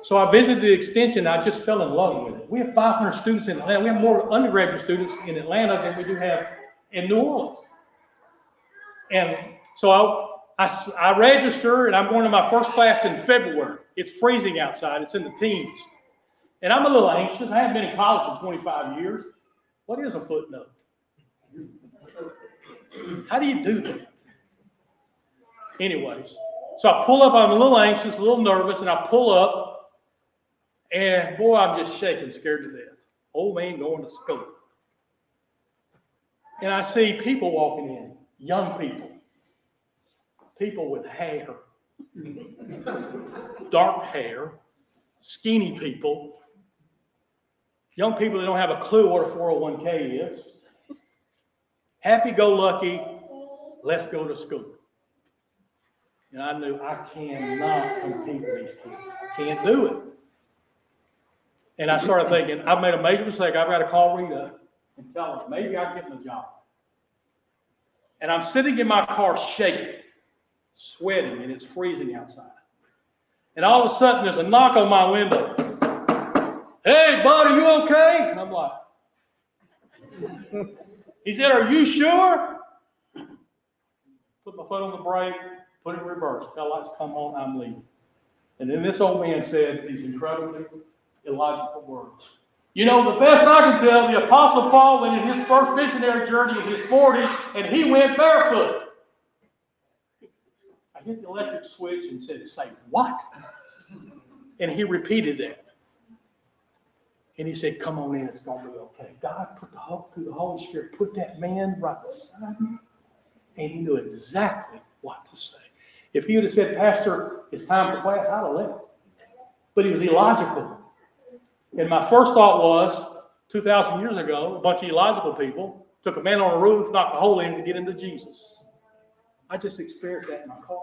So I visited the extension. I just fell in love with it. We have 500 students in Atlanta. We have more undergraduate students in Atlanta than we do have in New Orleans. And so I, I, I register and I'm going to my first class in February. It's freezing outside. It's in the teens. And I'm a little anxious. I haven't been in college in 25 years. What is a footnote? How do you do that? Anyways, so I pull up. I'm a little anxious, a little nervous, and I pull up, and boy, I'm just shaking, scared to death. Old man going to school. And I see people walking in, young people, people with hair, dark hair, skinny people, young people that don't have a clue what a 401k is, happy go lucky, let's go to school. And I knew I cannot compete with these kids. Can't do it. And I started thinking, I've made a major mistake. I've got to call Rita and tell her maybe I can get the job. And I'm sitting in my car shaking, sweating, and it's freezing outside. And all of a sudden, there's a knock on my window. Hey, bud, are you okay? And I'm like, he said, Are you sure? Put my foot on the brake, put it in reverse. Tell lights come on, I'm leaving. And then this old man said these incredibly illogical words. You know, the best I can tell, the Apostle Paul went in his first missionary journey in his 40s, and he went barefoot. I hit the electric switch and said, Say what? And he repeated that. And he said, Come on in, it's going to be okay. God put the hope through the Holy Spirit, put that man right beside me, and he knew exactly what to say. If he would have said, Pastor, it's time for class, I'd have left. But he was illogical. And my first thought was 2,000 years ago, a bunch of illogical people took a man on a roof, knocked a hole in to get into Jesus. I just experienced that in my car.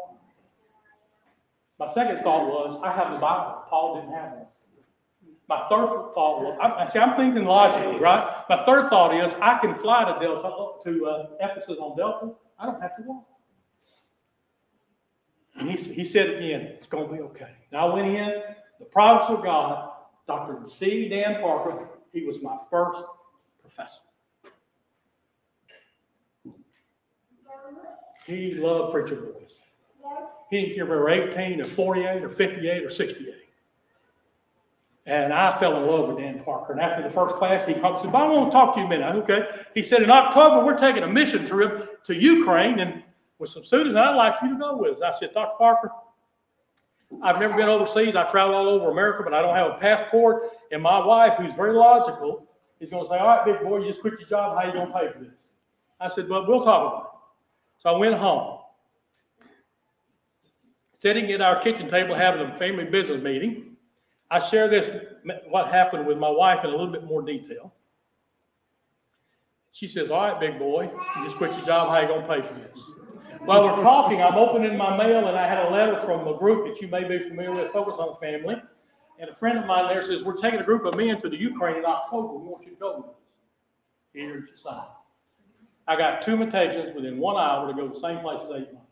My second thought was, I have the Bible. Paul didn't have one. My third thought was, I, see, I'm thinking logically, right? My third thought is, I can fly to Delta, to uh, Ephesus on Delta. I don't have to walk. And he, he said again, it's going to be okay. And I went in, the promise of God, Dr. C. Dan Parker, he was my first professor. He loved preacher boys. He didn't care if were 18 or 48 or 58 or 68. And I fell in love with Dan Parker. And after the first class, he called and said, I want to talk to you a minute. Okay. He said, in October, we're taking a mission trip to Ukraine. And with some students, I'd like for you to go with us. I said, Dr. Parker, I've never been overseas. I travel all over America, but I don't have a passport. And my wife, who's very logical, is going to say, all right, big boy, you just quit your job. How you going to pay for this? I said, but we'll talk about it. So I went home. Sitting at our kitchen table having a family business meeting, I share this, what happened with my wife in a little bit more detail. She says, all right, big boy, you just quit your job. How you going to pay for this? While we're talking, I'm opening my mail and I had a letter from a group that you may be familiar with, Focus on Family. And a friend of mine there says, we're taking a group of men to the Ukraine in October. We want you to go with us. Here's your sign. I got two invitations within one hour to go to the same place as eight months.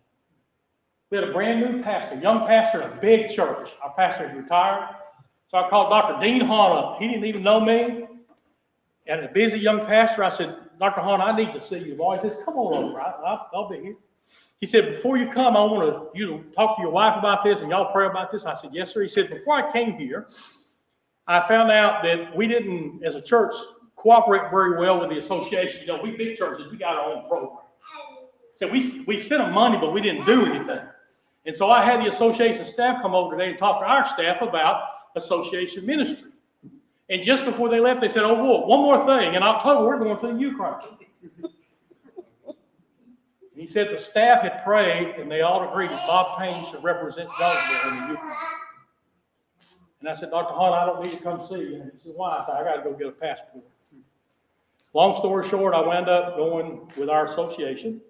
We had a brand new pastor, young pastor in a big church. Our pastor had retired. So I called Dr. Dean Hahn up. He didn't even know me. And a busy young pastor, I said, Dr. Hahn, I need to see you. Boy, he says, come on over. I, I'll, I'll be here. He said, before you come, I want to, you to talk to your wife about this and y'all pray about this. I said, yes, sir. He said, before I came here, I found out that we didn't, as a church, cooperate very well with the association. You know, we big churches, we got our own program. So we, we sent them money, but we didn't do anything. And so I had the association staff come over today and talk to our staff about association ministry. And just before they left, they said, oh, whoa, one more thing. In October, we're going to the Ukraine. He said the staff had prayed and they all agreed that Bob Payne should represent Jonesboro in the Ukraine. And I said, Dr. Hahn, I don't need to come see you. And he said, why? I said, I got to go get a passport. Long story short, I wound up going with our association,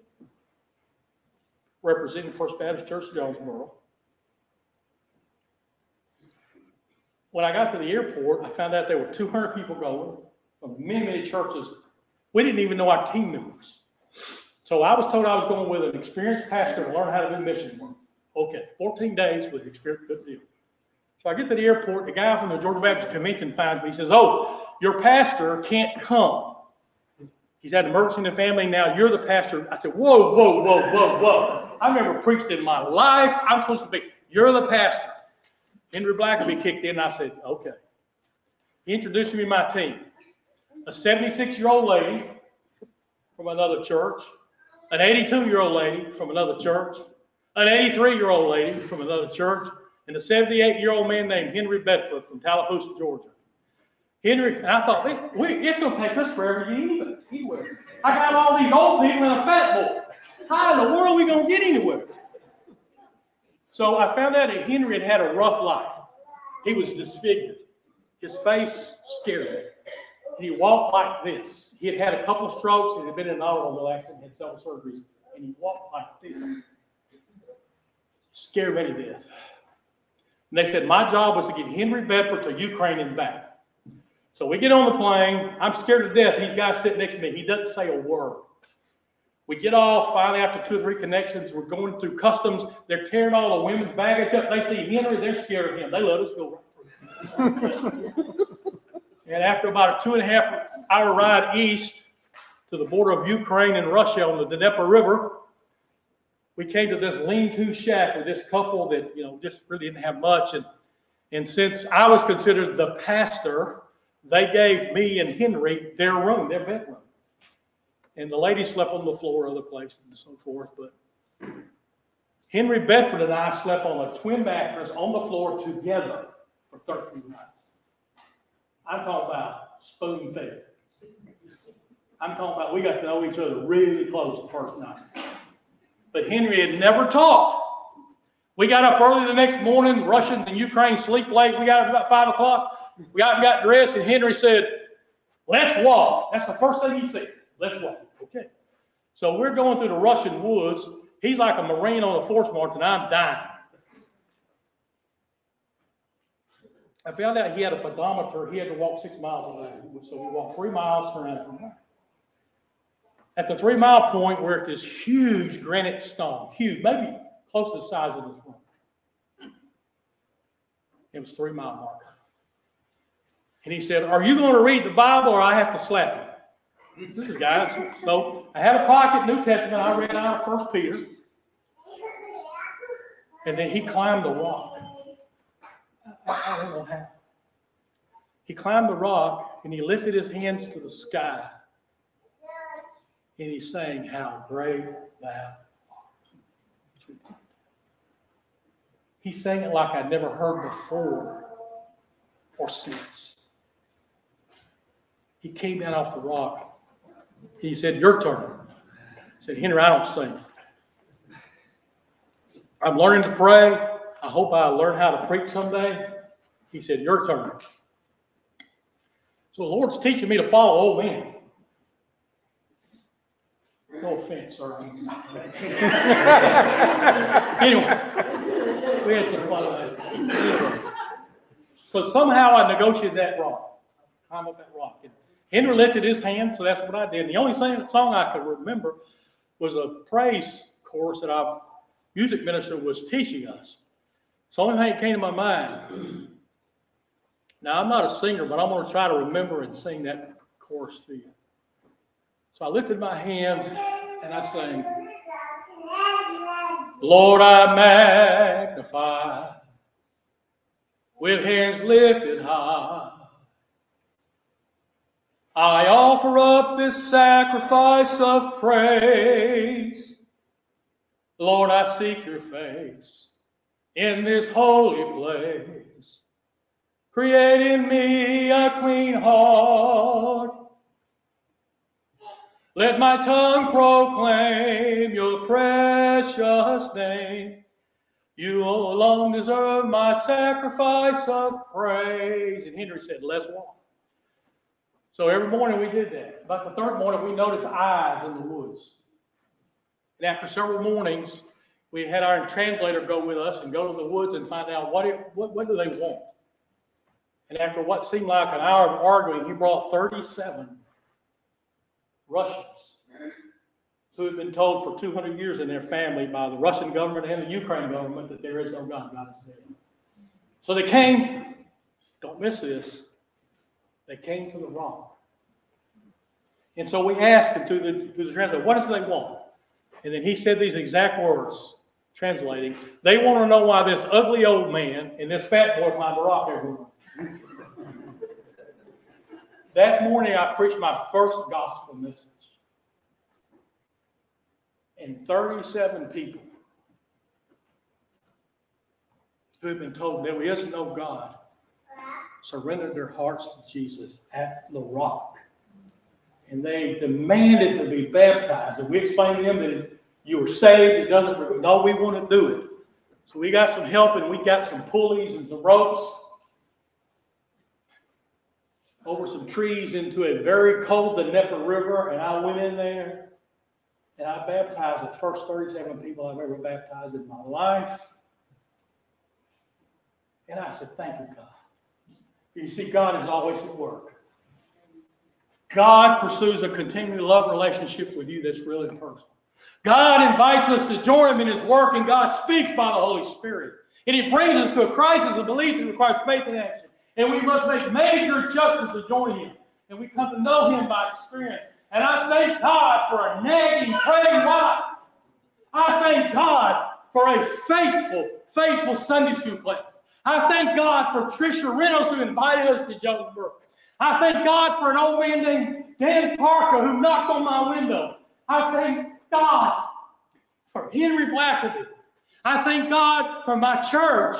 representing First Baptist Church of Jonesboro. When I got to the airport, I found out there were 200 people going from many, many churches. We didn't even know our team members. So I was told I was going with an experienced pastor to learn how to do mission work. Okay, 14 days with experience, good deal. So I get to the airport. The guy from the Georgia Baptist Convention finds me. He says, "Oh, your pastor can't come. He's had an emergency in the family. Now you're the pastor." I said, "Whoa, whoa, whoa, whoa, whoa! I've never preached in my life. I'm supposed to be. You're the pastor." Henry Blackaby kicked in. And I said, "Okay." He introduced me to my team. A 76 year old lady from another church, an 82 year old lady from another church, an 83 year old lady from another church, and a 78 year old man named Henry Bedford from Tallapoosa, Georgia. Henry, and I thought, wait it's going to take us forever to get even- anywhere. I got all these old people and a fat boy. How in the world are we going to get anywhere? So I found out that Henry had had a rough life. He was disfigured. His face scared me. And he walked like this. He had had a couple of strokes and had been in an automobile accident, had several surgeries, and he walked like this. Scared me to death. And they said, my job was to get Henry Bedford to Ukraine and back. So we get on the plane. I'm scared to death. These guys sitting next to me. He doesn't say a word. We get off. Finally, after two or three connections, we're going through customs. They're tearing all the women's baggage up. They see Henry. They're scared of him. They let us go. And after about a two and a half hour ride east to the border of Ukraine and Russia on the Dnieper River, we came to this lean-to shack with this couple that you know just really didn't have much. And and since i was considered the pastor they gave me and henry their room their bedroom. And the lady slept on the floor other places and so forth but henry bedford and i slept on a twin mattress on the floor together for 13 nights i'm talking about spoon fed i'm talking about we got to know each other really close the first night but Henry had never talked. We got up early the next morning. Russians and Ukraine sleep late. We got up about five o'clock. We got got dressed, and Henry said, "Let's walk." That's the first thing he said. Let's walk. Okay. So we're going through the Russian woods. He's like a Marine on a force march, and I'm dying. I found out he had a pedometer. He had to walk six miles a day. So we walked three miles, around. At the three mile point, we're at this huge granite stone, huge, maybe close to the size of this room. It was three mile marker. And he said, Are you going to read the Bible or I have to slap you? This is guys. So I had a pocket New Testament. I read out of First Peter. And then he climbed the rock. I, don't know how. He climbed the rock and he lifted his hands to the sky and he sang, How great thou art. He sang it like I'd never heard before or since. He came down off the rock. and He said, Your turn. He said, Henry, I don't sing. I'm learning to pray. I hope I learn how to preach someday. He said, Your turn. So the Lord's teaching me to follow old men. No offense, sir. anyway, we had some fun. Anyway, so somehow I negotiated that rock. Climb up that rock. And Henry lifted his hand, so that's what I did. And the only song I could remember was a praise chorus that our music minister was teaching us. It's the only thing that came to my mind. Now, I'm not a singer, but I'm going to try to remember and sing that chorus to you. So I lifted my hands and I sang, Lord, I magnify with hands lifted high. I offer up this sacrifice of praise. Lord, I seek your face in this holy place. Create in me a clean heart let my tongue proclaim your precious name. You alone deserve my sacrifice of praise. And Henry said, Let's walk. So every morning we did that. About the third morning, we noticed eyes in the woods. And after several mornings, we had our translator go with us and go to the woods and find out what, it, what, what do they want. And after what seemed like an hour of arguing, he brought 37 Russians who had been told for 200 years in their family by the Russian government and the Ukraine government that there is no God, God is dead. So they came, don't miss this, they came to the rock. And so we asked him through the, through the translator, what does they want? And then he said these exact words, translating, they want to know why this ugly old man and this fat boy climbed the rock every morning. That morning, I preached my first gospel message. And 37 people who had been told there is no God surrendered their hearts to Jesus at the rock. And they demanded to be baptized. And we explained to them that you were saved, it doesn't, no, we want to do it. So we got some help and we got some pulleys and some ropes over some trees into a very cold Dnieper River, and I went in there and I baptized the first 37 people I've ever baptized in my life. And I said, Thank you, God. You see, God is always at work. God pursues a continued love relationship with you that's really personal. God invites us to join Him in His work, and God speaks by the Holy Spirit. And He brings us to a crisis of belief that requires faith and action. And we must make major adjustments to join him. And we come to know him by experience. And I thank God for a nagging, praying wife. I thank God for a faithful, faithful Sunday school class. I thank God for Tricia Reynolds who invited us to Jonesboro. I thank God for an old man named Dan Parker who knocked on my window. I thank God for Henry Blackaby. I thank God for my church.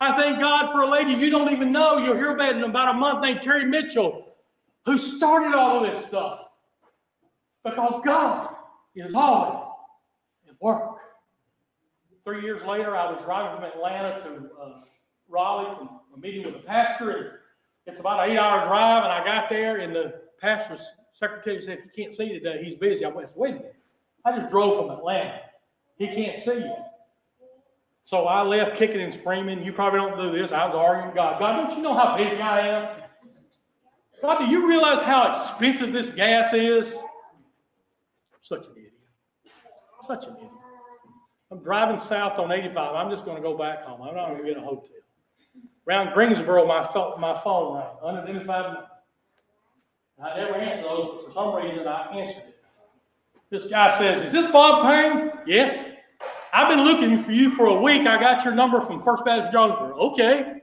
I thank God for a lady you don't even know. You'll hear about in about a month named Terry Mitchell, who started all of this stuff. Because God is always at work. Three years later, I was driving from Atlanta to uh, Raleigh from a meeting with a pastor, and it's about an eight-hour drive. And I got there, and the pastor's secretary said, "He can't see today. He's busy." I went, "Wait a minute! I just drove from Atlanta. He can't see you." So I left kicking and screaming. You probably don't do this. I was arguing with God. God, don't you know how busy I am? God, do you realize how expensive this gas is? Such an idiot. Such an idiot. I'm driving south on 85. I'm just going to go back home. I'm not going to get a hotel. Around Greensboro, my, my phone rang. Unidentified. I never answered those, but for some reason I answered it. This guy says, Is this Bob Payne? Yes. I've been looking for you for a week. I got your number from First Baptist Jonesboro. Okay.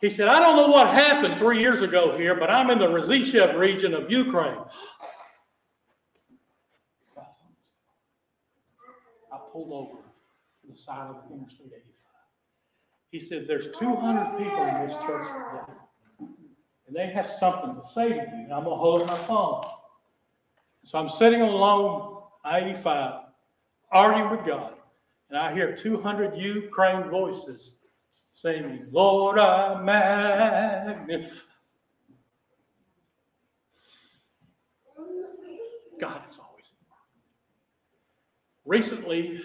He said, I don't know what happened three years ago here, but I'm in the Razishev region of Ukraine. I pulled over to the side of the Interstate 85. He said, There's 200 people in this church today, and they have something to say to you, and I'm going to hold my phone. So I'm sitting along I 85, arguing with God, and I hear 200 Ukraine voices saying, Lord, I magnify. God is always Recently,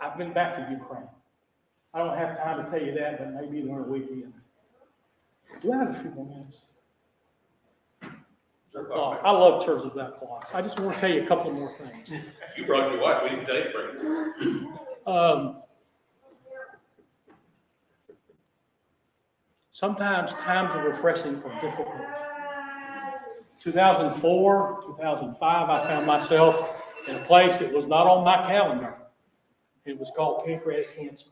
I've been back to Ukraine. I don't have time to tell you that, but maybe during the weekend. Do I have a few more minutes? Oh, I love churches without clocks. I just want to tell you a couple more things. You brought your watch, we a break. Um, sometimes times of refreshing are difficult. 2004, 2005, I found myself in a place that was not on my calendar. It was called pancreatic cancer.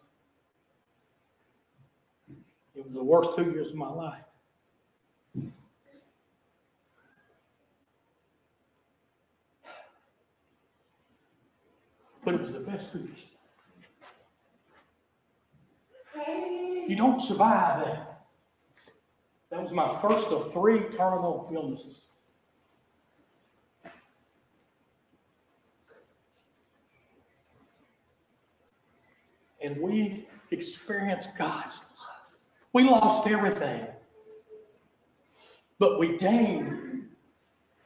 It was the worst two years of my life. But it was the best years. You don't survive that. That was my first of three terminal illnesses. And we experienced God's love. We lost everything, but we gained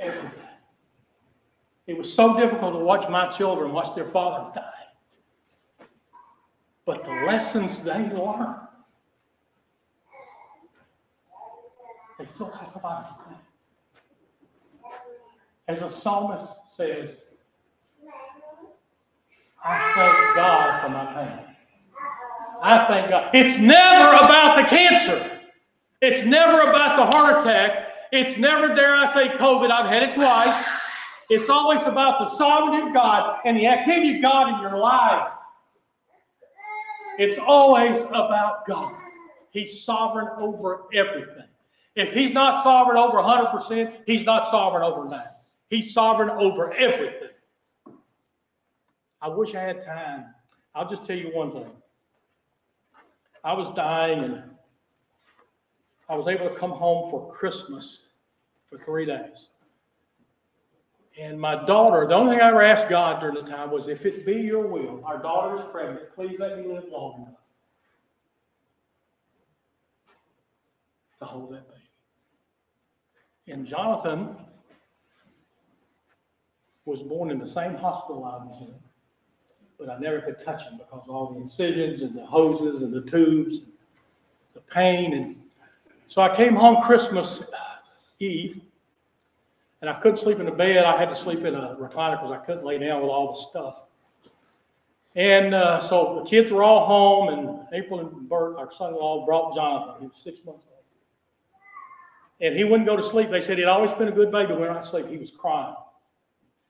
everything. It was so difficult to watch my children watch their father die. But the lessons they learned, they still talk about it. As the psalmist says, I thank God for my pain. I thank God. It's never about the cancer. It's never about the heart attack. It's never, dare I say, COVID. I've had it twice. It's always about the sovereignty of God and the activity of God in your life. It's always about God. He's sovereign over everything. If he's not sovereign over 100%, he's not sovereign over that. He's sovereign over everything. I wish I had time. I'll just tell you one thing. I was dying and I was able to come home for Christmas for three days. And my daughter, the only thing I ever asked God during the time was, if it be your will, our daughter is pregnant, please let me live long enough to hold that baby. And Jonathan was born in the same hospital I was in, but I never could touch him because all the incisions and the hoses and the tubes, and the pain. And so I came home Christmas Eve and I couldn't sleep in the bed. I had to sleep in a recliner because I couldn't lay down with all the stuff. And uh, so the kids were all home, and April and Bert, our son-in-law, brought Jonathan. He was six months old, and he wouldn't go to sleep. They said he'd always been a good baby. When I sleep, he was crying,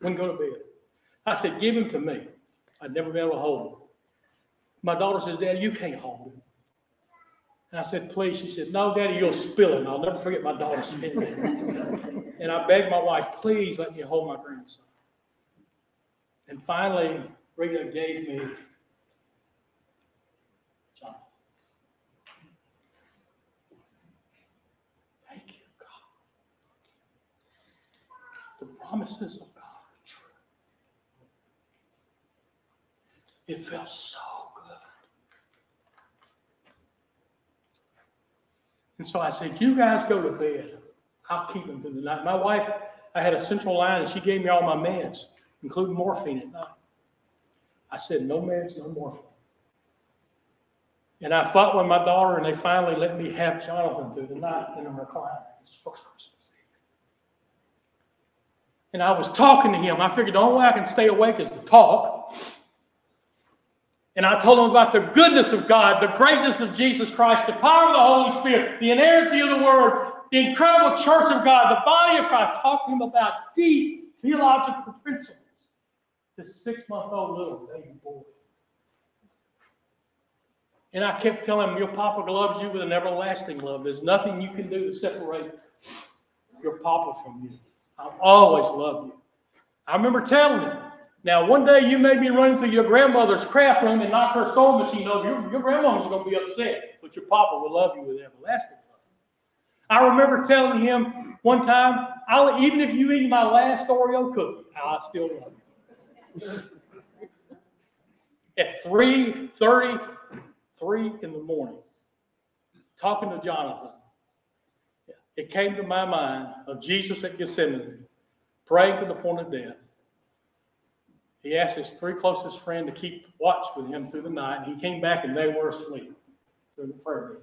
wouldn't go to bed. I said, "Give him to me." I'd never been able to hold him. My daughter says, Dad, you can't hold him." And I said, "Please." She said, "No, Daddy, you'll spill him." I'll never forget my daughter that. And I begged my wife, please let me hold my grandson. And finally, Rita gave me John. Thank you, God. The promises of God are true. It felt so good. And so I said, You guys go to bed. I'll keep him through the night. My wife, I had a central line and she gave me all my meds, including morphine at night. I said, no meds, no morphine. And I fought with my daughter and they finally let me have Jonathan through the night in a recliner. Christmas Eve. And I was talking to him. I figured the only way I can stay awake is to talk. And I told him about the goodness of God, the greatness of Jesus Christ, the power of the Holy Spirit, the inerrancy of the Word, the incredible church of God, the body of God, talking about deep theological principles. This six month old little baby boy. And I kept telling him, Your papa loves you with an everlasting love. There's nothing you can do to separate your papa from you. I'll always love you. I remember telling him, Now, one day you may be running through your grandmother's craft room and knock her sewing machine over. Your, your grandmother's going to be upset, but your papa will love you with everlasting love. I remember telling him one time, I'll, even if you eat my last Oreo cookie, I still love you. At 3.33 in the morning, talking to Jonathan, it came to my mind of Jesus at Gethsemane, praying to the point of death. He asked his three closest friends to keep watch with him through the night. He came back and they were asleep during the prayer meeting.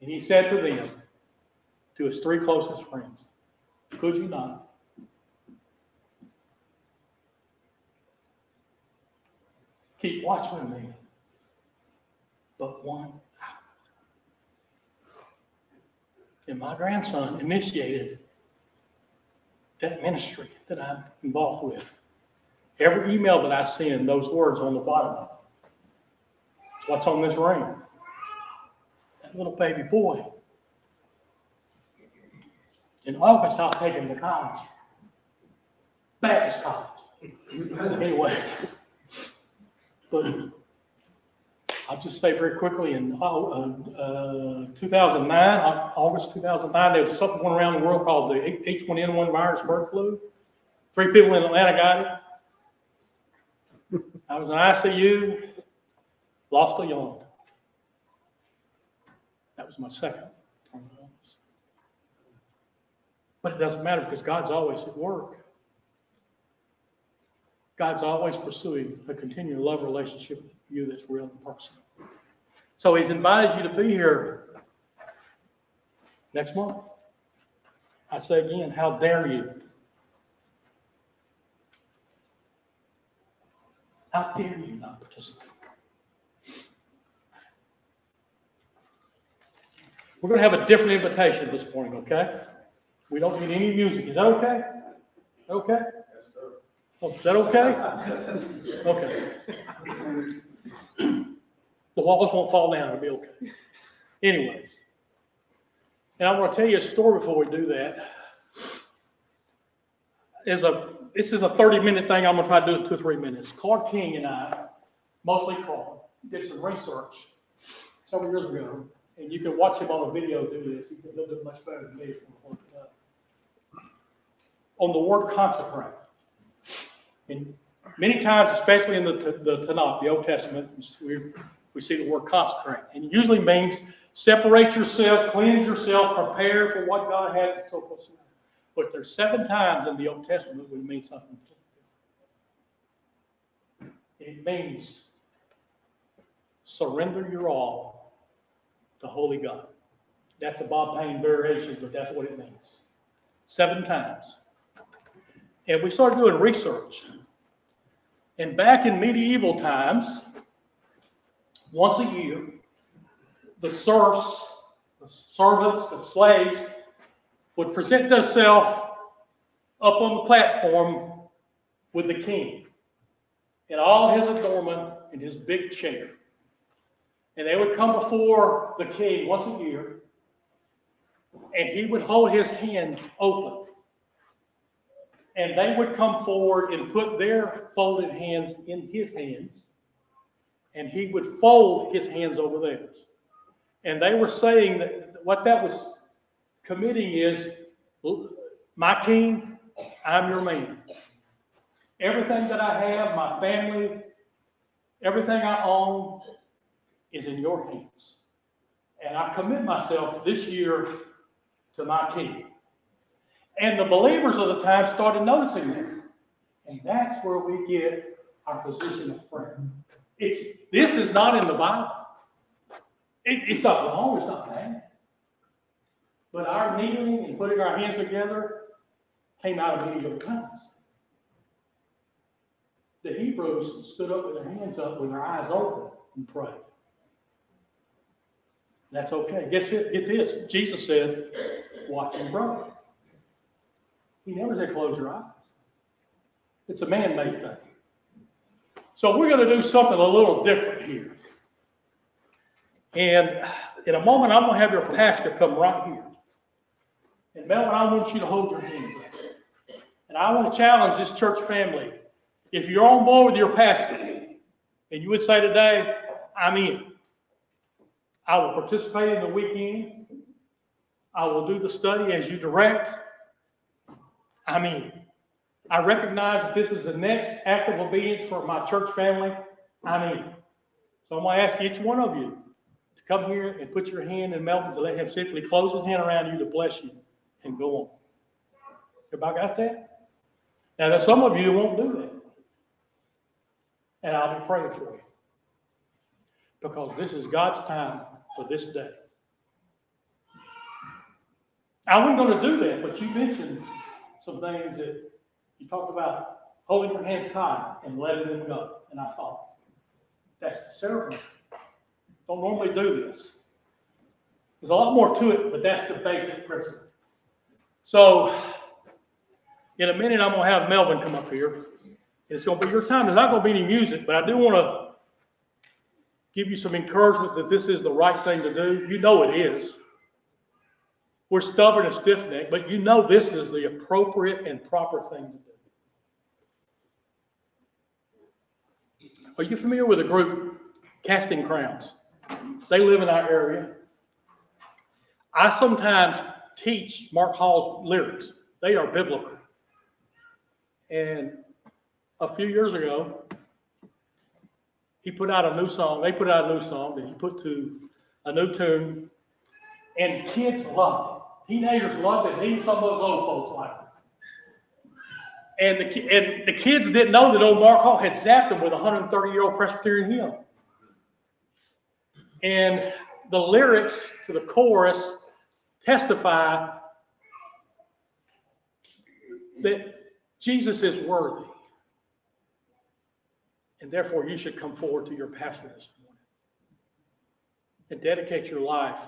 And he said to them, to his three closest friends, Could you not? Keep watch with me, but one. And my grandson initiated that ministry that I'm involved with. Every email that I send, those words on the bottom. It's what's on this ring. That little baby boy. I'll take him to college. Baptist college. Anyways. But I'll just say very quickly, in uh, uh, 2009, August 2009, there was something going around the world called the H- H1N1 virus bird flu. Three people in Atlanta got it. I was in ICU, lost a young. That was my second. But it doesn't matter because God's always at work. God's always pursuing a continual love relationship with you that's real and personal. So He's invited you to be here next month. I say again, how dare you? How dare you not participate? We're going to have a different invitation this morning, okay? We don't need any music. Is that okay? Okay? Oh, is that okay? Okay. The walls won't fall down, it'll be okay. Anyways. And I want to tell you a story before we do that. Is a, this is a thirty-minute thing, I'm gonna try to do it in two or three minutes. Clark King and I, mostly Clark, did some research several years ago, and you can watch him on a video do this, he'll do it much better than me it up. On the word consecrate. And many times, especially in the, the Tanakh, the Old Testament, we, we see the word consecrate. And it usually means separate yourself, cleanse yourself, prepare for what God has, and so forth. But there's seven times in the Old Testament when it means something. It means surrender your all to holy God. That's a Bob Payne variation, but that's what it means. Seven times. And we started doing research. And back in medieval times, once a year, the serfs, the servants, the slaves would present themselves up on the platform with the king in all his adornment in his big chair. And they would come before the king once a year, and he would hold his hand open and they would come forward and put their folded hands in his hands, and he would fold his hands over theirs. And they were saying that what that was committing is, my king, I'm your man. Everything that I have, my family, everything I own is in your hands. And I commit myself this year to my king. And the believers of the time started noticing that. And that's where we get our position of prayer. It's, this is not in the Bible. It, it's not wrong, it's not bad. But our kneeling and putting our hands together came out of medieval times. The Hebrews stood up with their hands up with their eyes open and prayed. That's okay. Guess it, get this. Jesus said, watch and pray. He never said close your eyes. It's a man-made thing. So we're going to do something a little different here. And in a moment, I'm going to have your pastor come right here. And Melvin, I want you to hold your hands up. And I want to challenge this church family If you're on board with your pastor, and you would say today, I'm in. I will participate in the weekend. I will do the study as you direct. I'm in. I recognize that this is the next act of obedience for my church family. I'm in. So I'm going to ask each one of you to come here and put your hand in Melvin's and let him simply close his hand around you to bless you and go on. Everybody got that? Now, there's some of you won't do that. And I'll be praying for you. Because this is God's time for this day. I wasn't going to do that, but you mentioned some things that you talked about holding your hands high and letting them go. And I thought, that's the ceremony. Don't normally do this. There's a lot more to it, but that's the basic principle. So, in a minute, I'm going to have Melvin come up here. And it's going to be your time. There's not going to be any music, but I do want to give you some encouragement that this is the right thing to do. You know it is. We're stubborn and stiff necked, but you know this is the appropriate and proper thing to do. Are you familiar with a group, Casting Crowns? They live in our area. I sometimes teach Mark Hall's lyrics. They are biblical. And a few years ago, he put out a new song. They put out a new song that he put to a new tune, and kids loved it. Teenagers loved it. Even some of those old folks liked it. And the, and the kids didn't know that old Mark Hall had zapped them with a 130 year old Presbyterian hymn. And the lyrics to the chorus testify that Jesus is worthy. And therefore, you should come forward to your pastor this morning and dedicate your life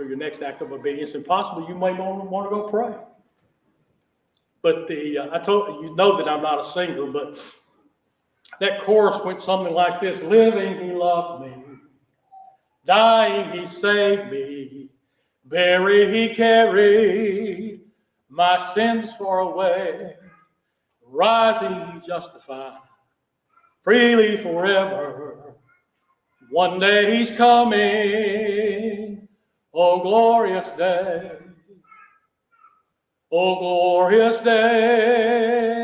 to your next act of obedience. And possibly you may want, want to go pray. But the uh, I told you know that I'm not a singer, but that chorus went something like this: "Living, He loved me; dying, He saved me; buried, He carried my sins far away; rising, He justified." freely forever. One day he's coming, oh glorious day, oh glorious day,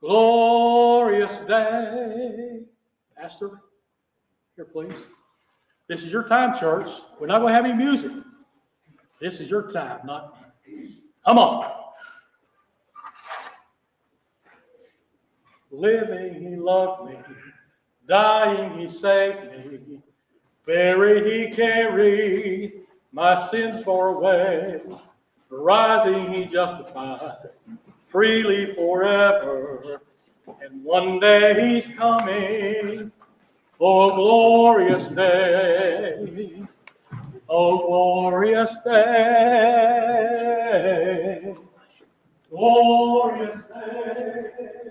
glorious day. Pastor, here please. This is your time, church. We're not going to have any music. This is your time, not. Come on. Living, he loved me. Dying, he saved me. Buried, he carried my sins far away. Rising, he justified freely forever. And one day he's coming. Oh, glorious day. Oh, glorious day. Glorious day.